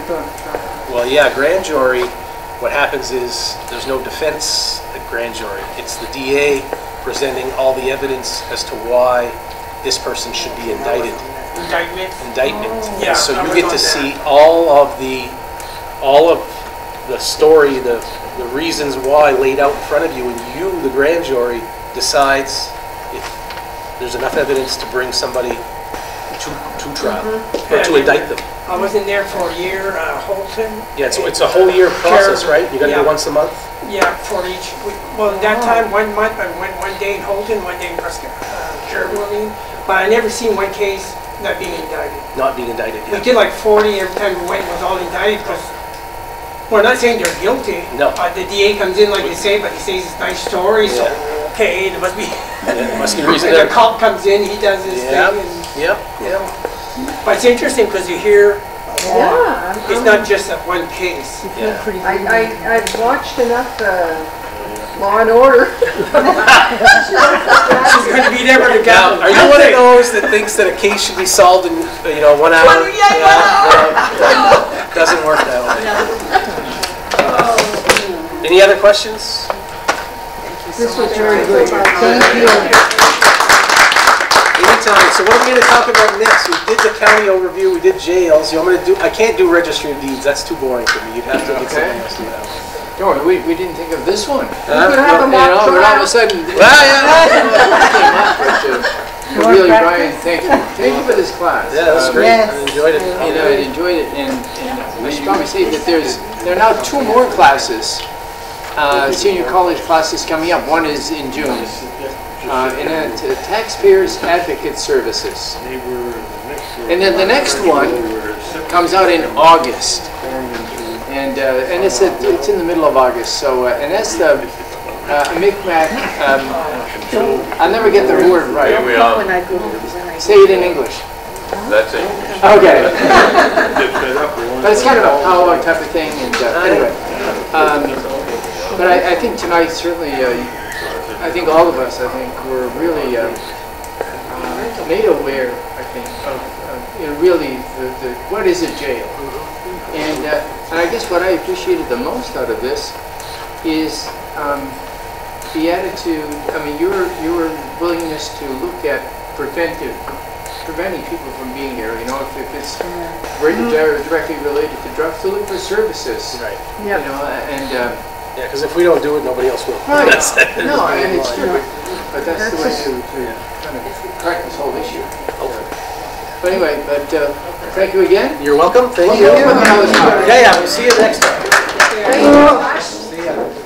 Well, yeah, grand jury, what happens is, there's no defense at grand jury. It's the DA presenting all the evidence as to why this person should be indicted. Indictment. indictment. Yeah, So you get to see all of the, all of the story, the, the reasons why laid out in front of you, and you, the grand jury, decides if there's enough evidence to bring somebody to, to trial, Mm-hmm. or to indict them. I was in there for a year, uh, Houlton. Yeah, it's, it's a whole year process, right? You gotta do Yeah. it once a month? Yeah, for each, week. well, at that time, one month, I went one day in Houlton, one day in Presque Isle, uh, Caribou, I but I never seen one case not being indicted. Not being indicted We yet. did like 40 every time we went, it was all indicted, because We're not saying they're guilty. No. Uh, the DA comes in like you say, but he says it's nice story, so, okay, there must be. Yeah, *laughs* must be reason And the cop comes in, he does his thing, Yep. and, Yep, yep. but it's interesting because you hear, Yeah. I'm- it's not just that one case. Yeah. I, I, I've watched enough, uh, Law and Order. *laughs* She's gonna be there for the Now, gavel. are you one of those that thinks that a case should be solved in, you know, one hour? One- yeah, one No, *laughs* no, Doesn't work that way. Any other questions? This was very good. Thank you. Anytime, so what are we gonna talk about next? We did the county overview, we did jails, you want me to do, I can't do registry of deeds, that's too boring for me, you'd have to get somebody else to do that. Don't worry, we, we didn't think of this one. Huh? could have a You mock know, but all of a sudden. *laughs* Well, yeah. *laughs* came up with, uh, More Really. Brian, thank you, thank you for this class. Yeah, that's Um, great, Yes. I enjoyed it. You know, I enjoyed it, and, and I should probably say that there's, there are now two more classes, uh, senior college classes coming up. One is in June, uh, and then Taxpayers Advocate Services. And then the next one comes out in August. And, uh, and it's, at- it's in the middle of August, so, uh, and that's the, uh, Micmac, um, I'll never get the word right. When I go to, when I. Say it in English. That's it. Okay. Get fed up. we want- But it's kind of a powwow type of thing, and uh, anyway. um, But I, I think tonight certainly, uh, I think all of us, I think, were really uh, uh, made aware, I think, of, of, you know, really, the, the, what is a jail? And, uh, and I guess what I appreciated the most out of this is um, the attitude, I mean, your, your willingness to look at preventive, preventing people from being here, you know, if, if it's very dir- directly related to drugs, to look for services. Right, You know, and, um, yeah, because if we don't do it, nobody else will. Right. That's- *laughs* no, and it's bottom true, line. but, but that's the way to, to kind of correct this whole issue. But anyway, but, uh, thank you again. You're welcome, thank Well, you. we'll put another time. Yeah, yeah, we'll see you next time. Thank you.